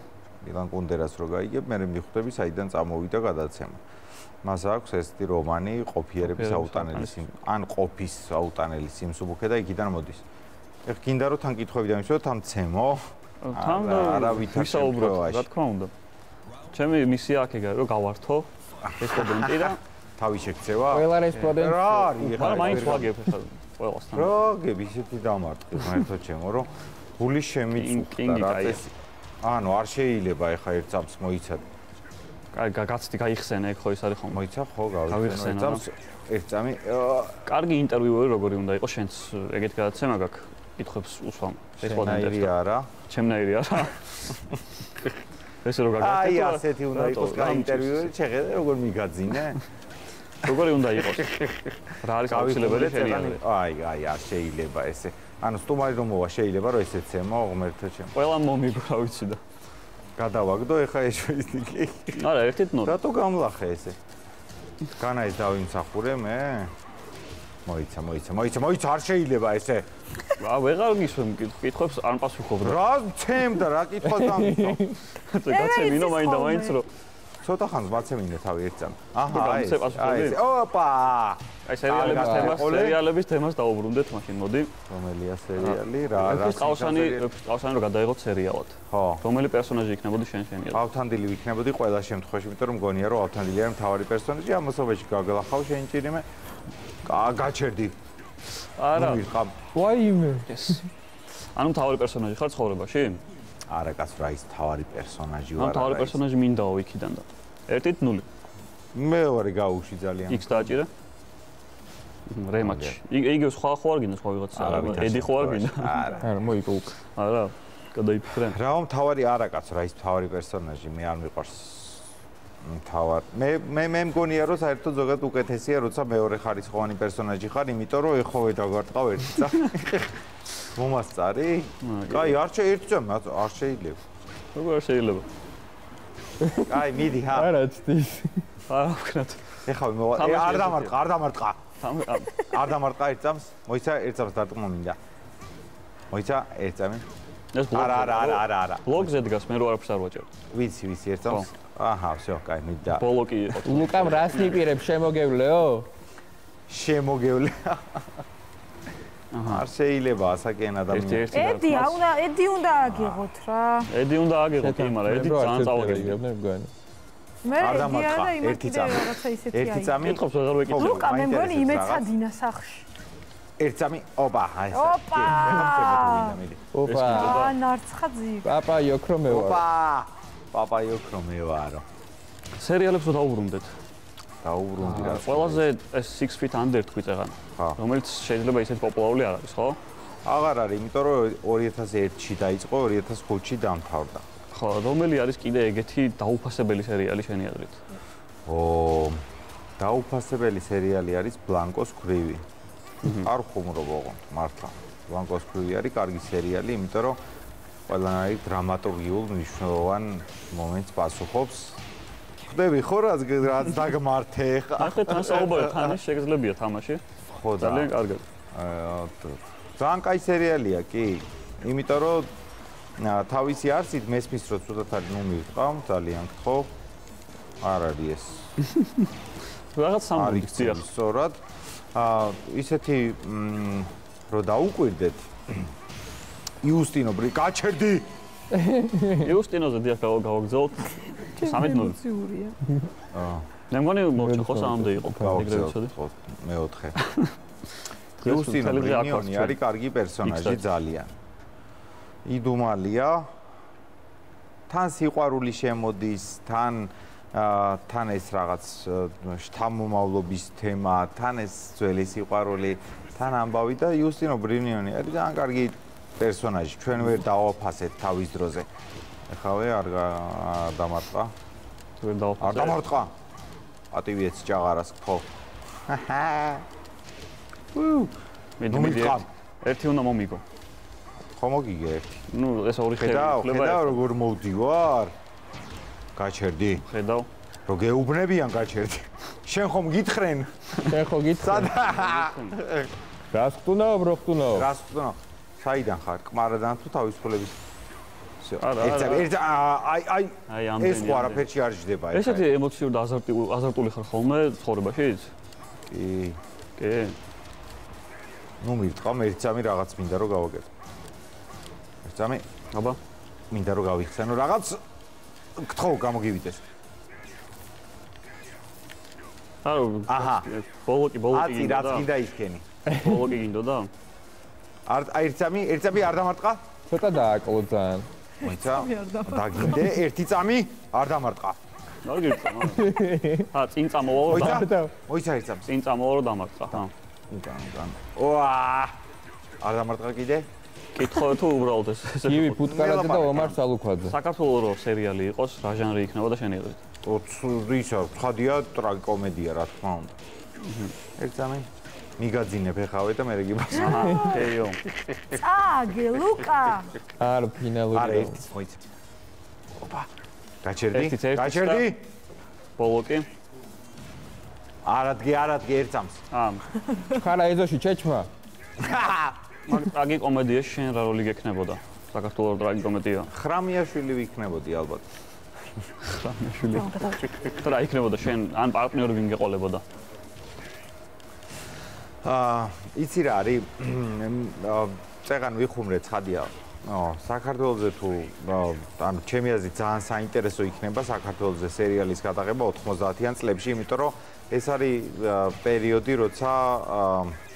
Speaker 17: მილან კუნდერას რო გაიგებ, მე მივხვდები საიდან წამოვიდა გადაცემა. მას აქვს ესეთი რომანი ყოფიერების აუტანელი სიმ ან ყოფის აუტანელი სიმსუბუქე და იქიდან მოდის. ეხ გინდა რომ თან კითხვები დამისვა თან ცემო?
Speaker 3: თან და არავითარ საუბრობ, რა თქმა უნდა. ჩემი მისია აქ ეგაა რომ გავართო რესპონდენტი და
Speaker 17: თავი შეგცევა?
Speaker 1: ყველა რესპონდენტი
Speaker 17: რა არის?
Speaker 3: ხა მაინც ვაგებ ხა ყველასთან.
Speaker 17: რა გები ისეთი დამარტყი მართო ჩემო რომ გული შემიწუხდა რა წესი. ანუ არ შეიძლება ეხა ერთ წამს მოიცადე.
Speaker 3: კაი გაგაცდი გაიხსენე ეგ ხო ის არის ხომ?
Speaker 17: მოიცა ხო გავიხსენე წამს ერთ წამი.
Speaker 3: კარგი ინტერვიუები როგორი უნდა იყოს შენც ეგეთ გადაცემა გაქვს? კითხებს უსვამ.
Speaker 17: რესპონდენტი არა.
Speaker 3: ჩემნაირი არა. ესე რო გაგაკეთე.
Speaker 17: აი ასეთი უნდა იყოს კაი ინტერვიუები, შეხედე როგორ მიგაძინე.
Speaker 3: როგორი უნდა იყოს? რა არის აუცილებელი
Speaker 17: შენიანი? აი, აი, არ შეიძლება ესე. ანუ სტუმარი რომ მოვა შეიძლება რომ ესეც ემო ღმერთო ჩემ.
Speaker 3: ყველა მომიგო რა ვიცი და
Speaker 17: გადავაგდო ეხა ეშვიდიკი.
Speaker 3: არა, ერთით ნუ.
Speaker 17: რატო გამლახე ესე? განაის დავიმსახურე მე? მოიცა, მოიცა, მოიცა, მოიცა, არ შეიძლება ესე.
Speaker 3: რა ვეღარ გისვენ კითხებს არ პასუხობ
Speaker 17: რა. რა ცემ და რა კითხვა დამისო.
Speaker 3: გაცემინო მაინდა მაინც რომ
Speaker 17: ცოტა ხანს მაცემინე თავი ერთ წამ. აჰა,
Speaker 3: აი.
Speaker 17: ოპა!
Speaker 3: აი სერიალების თემას, სერიალების თემას დაუბრუნდეთ მაშინ, მოდი.
Speaker 17: რომელია სერიალი? რა რა?
Speaker 3: ყავსანი, ყავსანი რო გადაიღოთ სერიალად.
Speaker 17: ხო.
Speaker 3: რომელი პერსონაჟი იქნებოდი შენ შენია?
Speaker 17: ავთანდილი ვიქნებოდი ყველა შემთხვევაში, იმიტომ რომ მგონია რომ ავთანდილი არის მთავარი პერსონაჟი, ამასობაში გაგლახავ შენ ჭირიმე. გაჩერდი.
Speaker 3: არა.
Speaker 17: ვიყავ.
Speaker 1: ვაიმე.
Speaker 3: ანუ მთავარი პერსონაჟი ხარ ცხოვრებაში?
Speaker 17: არა, კაც რა ის მთავარი პერსონაჟი ვარ.
Speaker 3: ანუ მთავარი პერსონაჟი მინდაო იქიდან და. ერთით ნული.
Speaker 17: მეორე გაუში ძალიან.
Speaker 3: იქ დააჭირე? რემაჩი. იგივე სხვა ხო არ გინდა სხვა ვიღაცა? ედი ხო არ გინდა?
Speaker 17: არა.
Speaker 1: არა, მოიგო უკ.
Speaker 3: არა. გადაიფიქრე.
Speaker 17: რა მთავარი არა კაც რა ის მთავარი პერსონაჟი მე არ მიყვარს. მთავარ მე მე მე მგონია რომ საერთოდ ზოგადად უკეთესია როცა მეორე ხარისხოვანი პერსონაჟი ხარ იმიტომ რომ ეხოვე დაგარტყავ ერთი წა მომასწარი? კაი, არ შეიძლება ერთ წამ, არ შეიძლება.
Speaker 3: როგორ არ შეიძლება?
Speaker 17: კაი, მიდი ჰა.
Speaker 1: არა, ცდის.
Speaker 3: არა, ვქნათ.
Speaker 17: ეხა მოვა. არ დამარტყა, არ დამარტყა. არ დამარტყა ერთ წამს. მოიცა ერთ წამს დარტყმა მინდა. მოიცა ერთ წამი. არა, არა, არა, არა, არა.
Speaker 3: ბლოგზე დგას, მე რო არაფერს არ ვაჭერ.
Speaker 17: ვიცი, ვიცი, ერთ წამს. აჰა, всё, კაი, მინდა.
Speaker 3: ბოლოკი იყო.
Speaker 1: ლუკამ რას ნიპირებ შემოგევლეო?
Speaker 17: შემოგევლე. არ შეიძლება ასაკენ ადამიანს.
Speaker 2: ედი, აუნა, ედი უნდა აგიღოთ რა.
Speaker 3: ედი უნდა აგიღოთ, მაგრამ ედი ძალიან წავაგებია.
Speaker 2: მე ედი არა ერთი წამი.
Speaker 17: ერთი წამი.
Speaker 3: კითხავს აღარ ვეკითხო.
Speaker 2: ლუკა მე მგონი იმეცადინა სახში.
Speaker 17: ერთ წამი, ოპა, აი
Speaker 2: ეს. ოპა.
Speaker 1: ოპა.
Speaker 2: აა, ნარცხაძი.
Speaker 1: პაპა იოქრო მე ვარ.
Speaker 17: ოპა. პაპა იოქრო მე ვარო.
Speaker 3: სერიალებს რო დაუბრუნდეთ.
Speaker 17: დაუბრუნდი რა.
Speaker 3: ყველაზე ეს 6 feet under თქვი წეგან. რომელიც შეიძლება ისეთ პოპულარული არ არის, ხო?
Speaker 17: აღარ არის, იმიტომ რომ 2001-ში დაიწყო, 2005-ში დამთავრდა.
Speaker 3: ხო, რომელი არის კიდე ეგეთი დაუფასებელი სერიალი შენი აზრით?
Speaker 17: ო დაუფასებელი სერიალი არის ბლანკოს ქრივი. არ ხუმრობ ოღონდ, მართლა. ბლანკოს ქრივი არის კარგი სერიალი, იმიტომ რომ ყველანაირი დრამატურგიულ მნიშვნელოვან მომენტს პასუხობს. ხდები ხო რაც რაც დაგმართე ხა?
Speaker 3: ახლა თან საუბარი თან შეგძლებია თამაში.
Speaker 17: ხო
Speaker 3: და ძალიან კარგად
Speaker 17: ძალიან კაი სერიალია კი. იმიტომ რომ თავისი არსით მესმის რო ცუდად არის ნუ მივყავ ძალიან გთხოვ. არ არის ეს.
Speaker 3: რაღაც სამბიქცია
Speaker 17: სწორად აა ისეთი რო დაუკვირდეთ იუსტინო ბრი გაჩერდი
Speaker 3: იუსტინოზე დიახ გავაგზავნოთ 13-ზე.
Speaker 2: ციურია.
Speaker 17: აა.
Speaker 3: მე მგონი მოჩ ხო სამამდე იყო ეგრევე ვიცოდი.
Speaker 17: ხო, მეოთხე. იუსტინო ბრინიონი არის კარგი პერსონაჟი ძალიან. იდუმალია. თან სიყვარული შემოდის, თან აა თან ეს რაღაც შთამომავლობის თემა, თან ეს ძველი სიყვარული, თან ამბავი და იუსტინო ბრინიონი არის ძალიან კარგი პერსონაჟი. ჩვენ ვერ დავაფასეთ თავის დროზე. ეხავე არ დამარტყა.
Speaker 3: ვერ დავაფასე.
Speaker 17: არ დამარტყა. პატივიეც ჭაღარას ხო. უ
Speaker 3: მე მიდი ერთი უნდა მომიგო.
Speaker 17: ხო მოგიგე ერთი.
Speaker 3: ნუ ეს ორი ხელი
Speaker 17: ხლება. ხედავ როგორ მოვდივარ? გაჩერდი?
Speaker 3: ხედავ.
Speaker 17: რო გეუბნებიან გაჩერდი. შენ ხომ გითხრენ?
Speaker 1: შენ ხო გითხრენ? რას ხტუნაობ, რო ხტუნაობ?
Speaker 17: რას ხტუნაობ? საიდან ხარ? კმარადან თუ თავისუფლების არა არა ერთ აი აი აი ამდენი ეს ხო არაფერში არ ჯდება
Speaker 3: ეს ესეთი ემოციური და აზარტული აზარტული ხარ ხოლმე ცხოვრებაში
Speaker 17: კი
Speaker 3: კი
Speaker 17: ნუ მივტყა მე ერთსამი რაღაც მინდა რომ გავაკეთო ერთსამი
Speaker 3: აბა
Speaker 17: მინდა რომ გავიხსენო რაღაც გთხოვ გამოგივიდეს.
Speaker 3: აუ
Speaker 17: აჰა.
Speaker 3: ბოლოკი ბოლოკი
Speaker 17: აცი რაც გინდა ისქენი.
Speaker 3: ბოლოკი გინდოდა
Speaker 17: არ აი ერთ სამი ერთ სამი არ დამარტყა?
Speaker 1: ცოტა დააკლო ძალიან.
Speaker 17: მოიცა დაგინდე ერთი წამი არ დამარტყა.
Speaker 3: არ გიწა ა წინ წამოვალო
Speaker 17: და მოიცა? ერთ წამი
Speaker 3: წინ წამოვალო დამარტყა ხა
Speaker 17: უკან უკან. ვა არ დამარტყა კიდე
Speaker 3: კითხო თუ უბრალოდ ეს
Speaker 1: ივი ფუტკარაძე და ომარ სალუქვაძე
Speaker 3: საქართველოს რო სერიალი იყოს რა ჟანრი იქნება და შენ იყიდით
Speaker 17: ისა ხადია ტრაგიკომედია რა თქმა უნდა. ერთ წამი მიგაძინებ ეხავე და მე რე გიბას.
Speaker 3: აჰა, ჰეიო.
Speaker 2: წააგე ლუკა.
Speaker 1: არ ფინალური.
Speaker 17: არა ერთის მოიც. ოპა. გაჩერდი? გაჩერდი?
Speaker 3: ბოლოკი.
Speaker 17: არადგე, არადგე ერთ წამს.
Speaker 3: აა.
Speaker 1: ხარა ეზოში ჩეჩმა.
Speaker 3: მაგ ტრაგიკომედიაში შენ რა როლი გექნებოდა? საქართველოს ტრაგიკომედია.
Speaker 17: ხრამიაშვილი ვიქნებოდი ალბათ.
Speaker 3: ხამეშვილი. თუ რა იქნებოდა შენ ან პარტნიორი ვინ გეყოლებოდა?
Speaker 17: აა, იცი რა არის? წეგან ვიხუმრე ცხადია. აა, საქართველოსზე თუ ანუ ჩემი აზრით ძალიან საინტერესო იქნება საქართველოსზე სერიალის გადაღება 90-იან წლებში, იმიტომ რომ ეს არის პერიოდი, როცა აა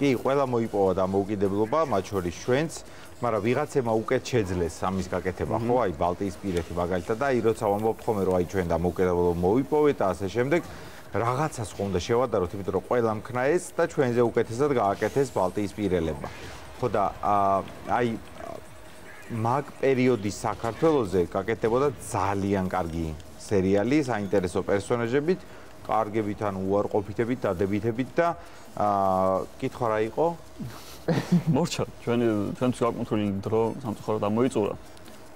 Speaker 17: კი, ყველა მოიპოვა და მოუკიდებლობა, მათ შორის ჩვენც. მაგრამ ვიღაცემა უკეთ შეძლეს ამის გაკეთება, ხო? აი ბალტიისპირეთი მაგალითად და აი როცა ვამბობთ ხოლმე რომ აი ჩვენ და მოკედებულო მოვიპოვეთ და ასე შემდეგ რაღაცას ხომ და შევადაროთ, იმიტომ რომ ყველა მქნა ეს და ჩვენზე უკეთესად გააკეთეს ბალტიისპირელებმა. ხო და აი მაგ პერიოდის საქართველოსზე გაკეთებოდა ძალიან კარგი სერიალი, საინტერესო პერსონაჟებით, კარგებით ან უარყოფითებით, დადებითებით და აა კითხვა რა იყო?
Speaker 3: მორჩა. ჩვენი ჩვენც გაკუთრული დრო სამწუხაროდ ამოიწურა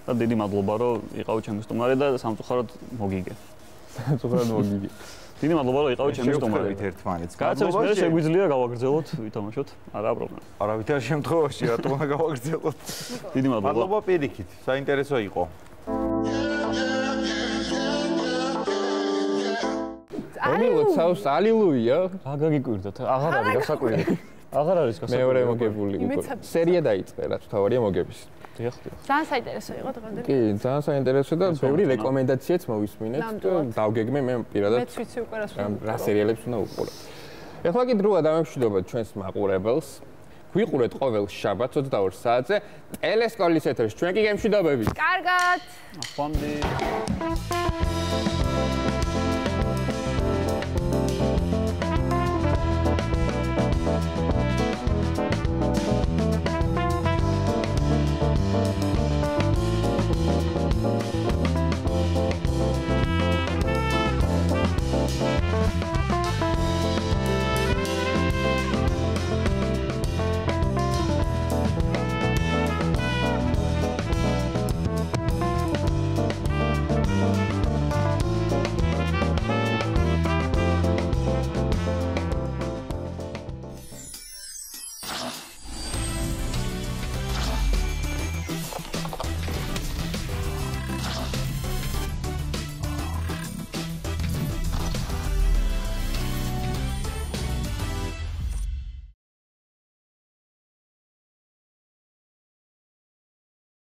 Speaker 3: და დიდი მადლობა რომ იყავი ჩემი სტუმარი და სამწუხაროდ მოგიგე.
Speaker 1: სამწუხაროდ მოგიგე.
Speaker 3: დიდი მადლობა რომ იყავი ჩემი სტუმარი.
Speaker 17: ერთმანეთს.
Speaker 3: კაცებს მე შეგვიძლია გავაგრძელოთ ვითამაშოთ არა პრობლემა.
Speaker 17: არავითარ შემთხვევაში რატომ არ გავაგრძელოთ?
Speaker 3: დიდი მადლობა.
Speaker 17: მადლობა პირიქით საინტერესო იყო
Speaker 1: ალილუია ალილუია
Speaker 3: რა გაგიკვირდათ აღარ არის გასაკვირი აღარ არის გასაგები.
Speaker 1: მეორე მოგებული უკვე. სერია დაიწყე, რაც თავარია მოგების.
Speaker 3: დიახ, დიახ.
Speaker 2: ძალიან საინტერესო იყო დღემდე.
Speaker 1: კი, ძალიან საინტერესო და ბევრი რეკომენდაციაც მოვისმინეთ და დავგეგმე მე პირადად.
Speaker 2: მეც ვიცი უკვე რას
Speaker 1: რა სერიალებს უნდა უყურე. ეხლა კი დროა დამემშვიდობოთ ჩვენს მაყურებელს. გვიყურეთ ყოველ შაბათს 22 საათზე ტელესკოლის ეთერში. ჩვენ კი გემშვიდობებით.
Speaker 2: კარგად.
Speaker 3: ახვამდი.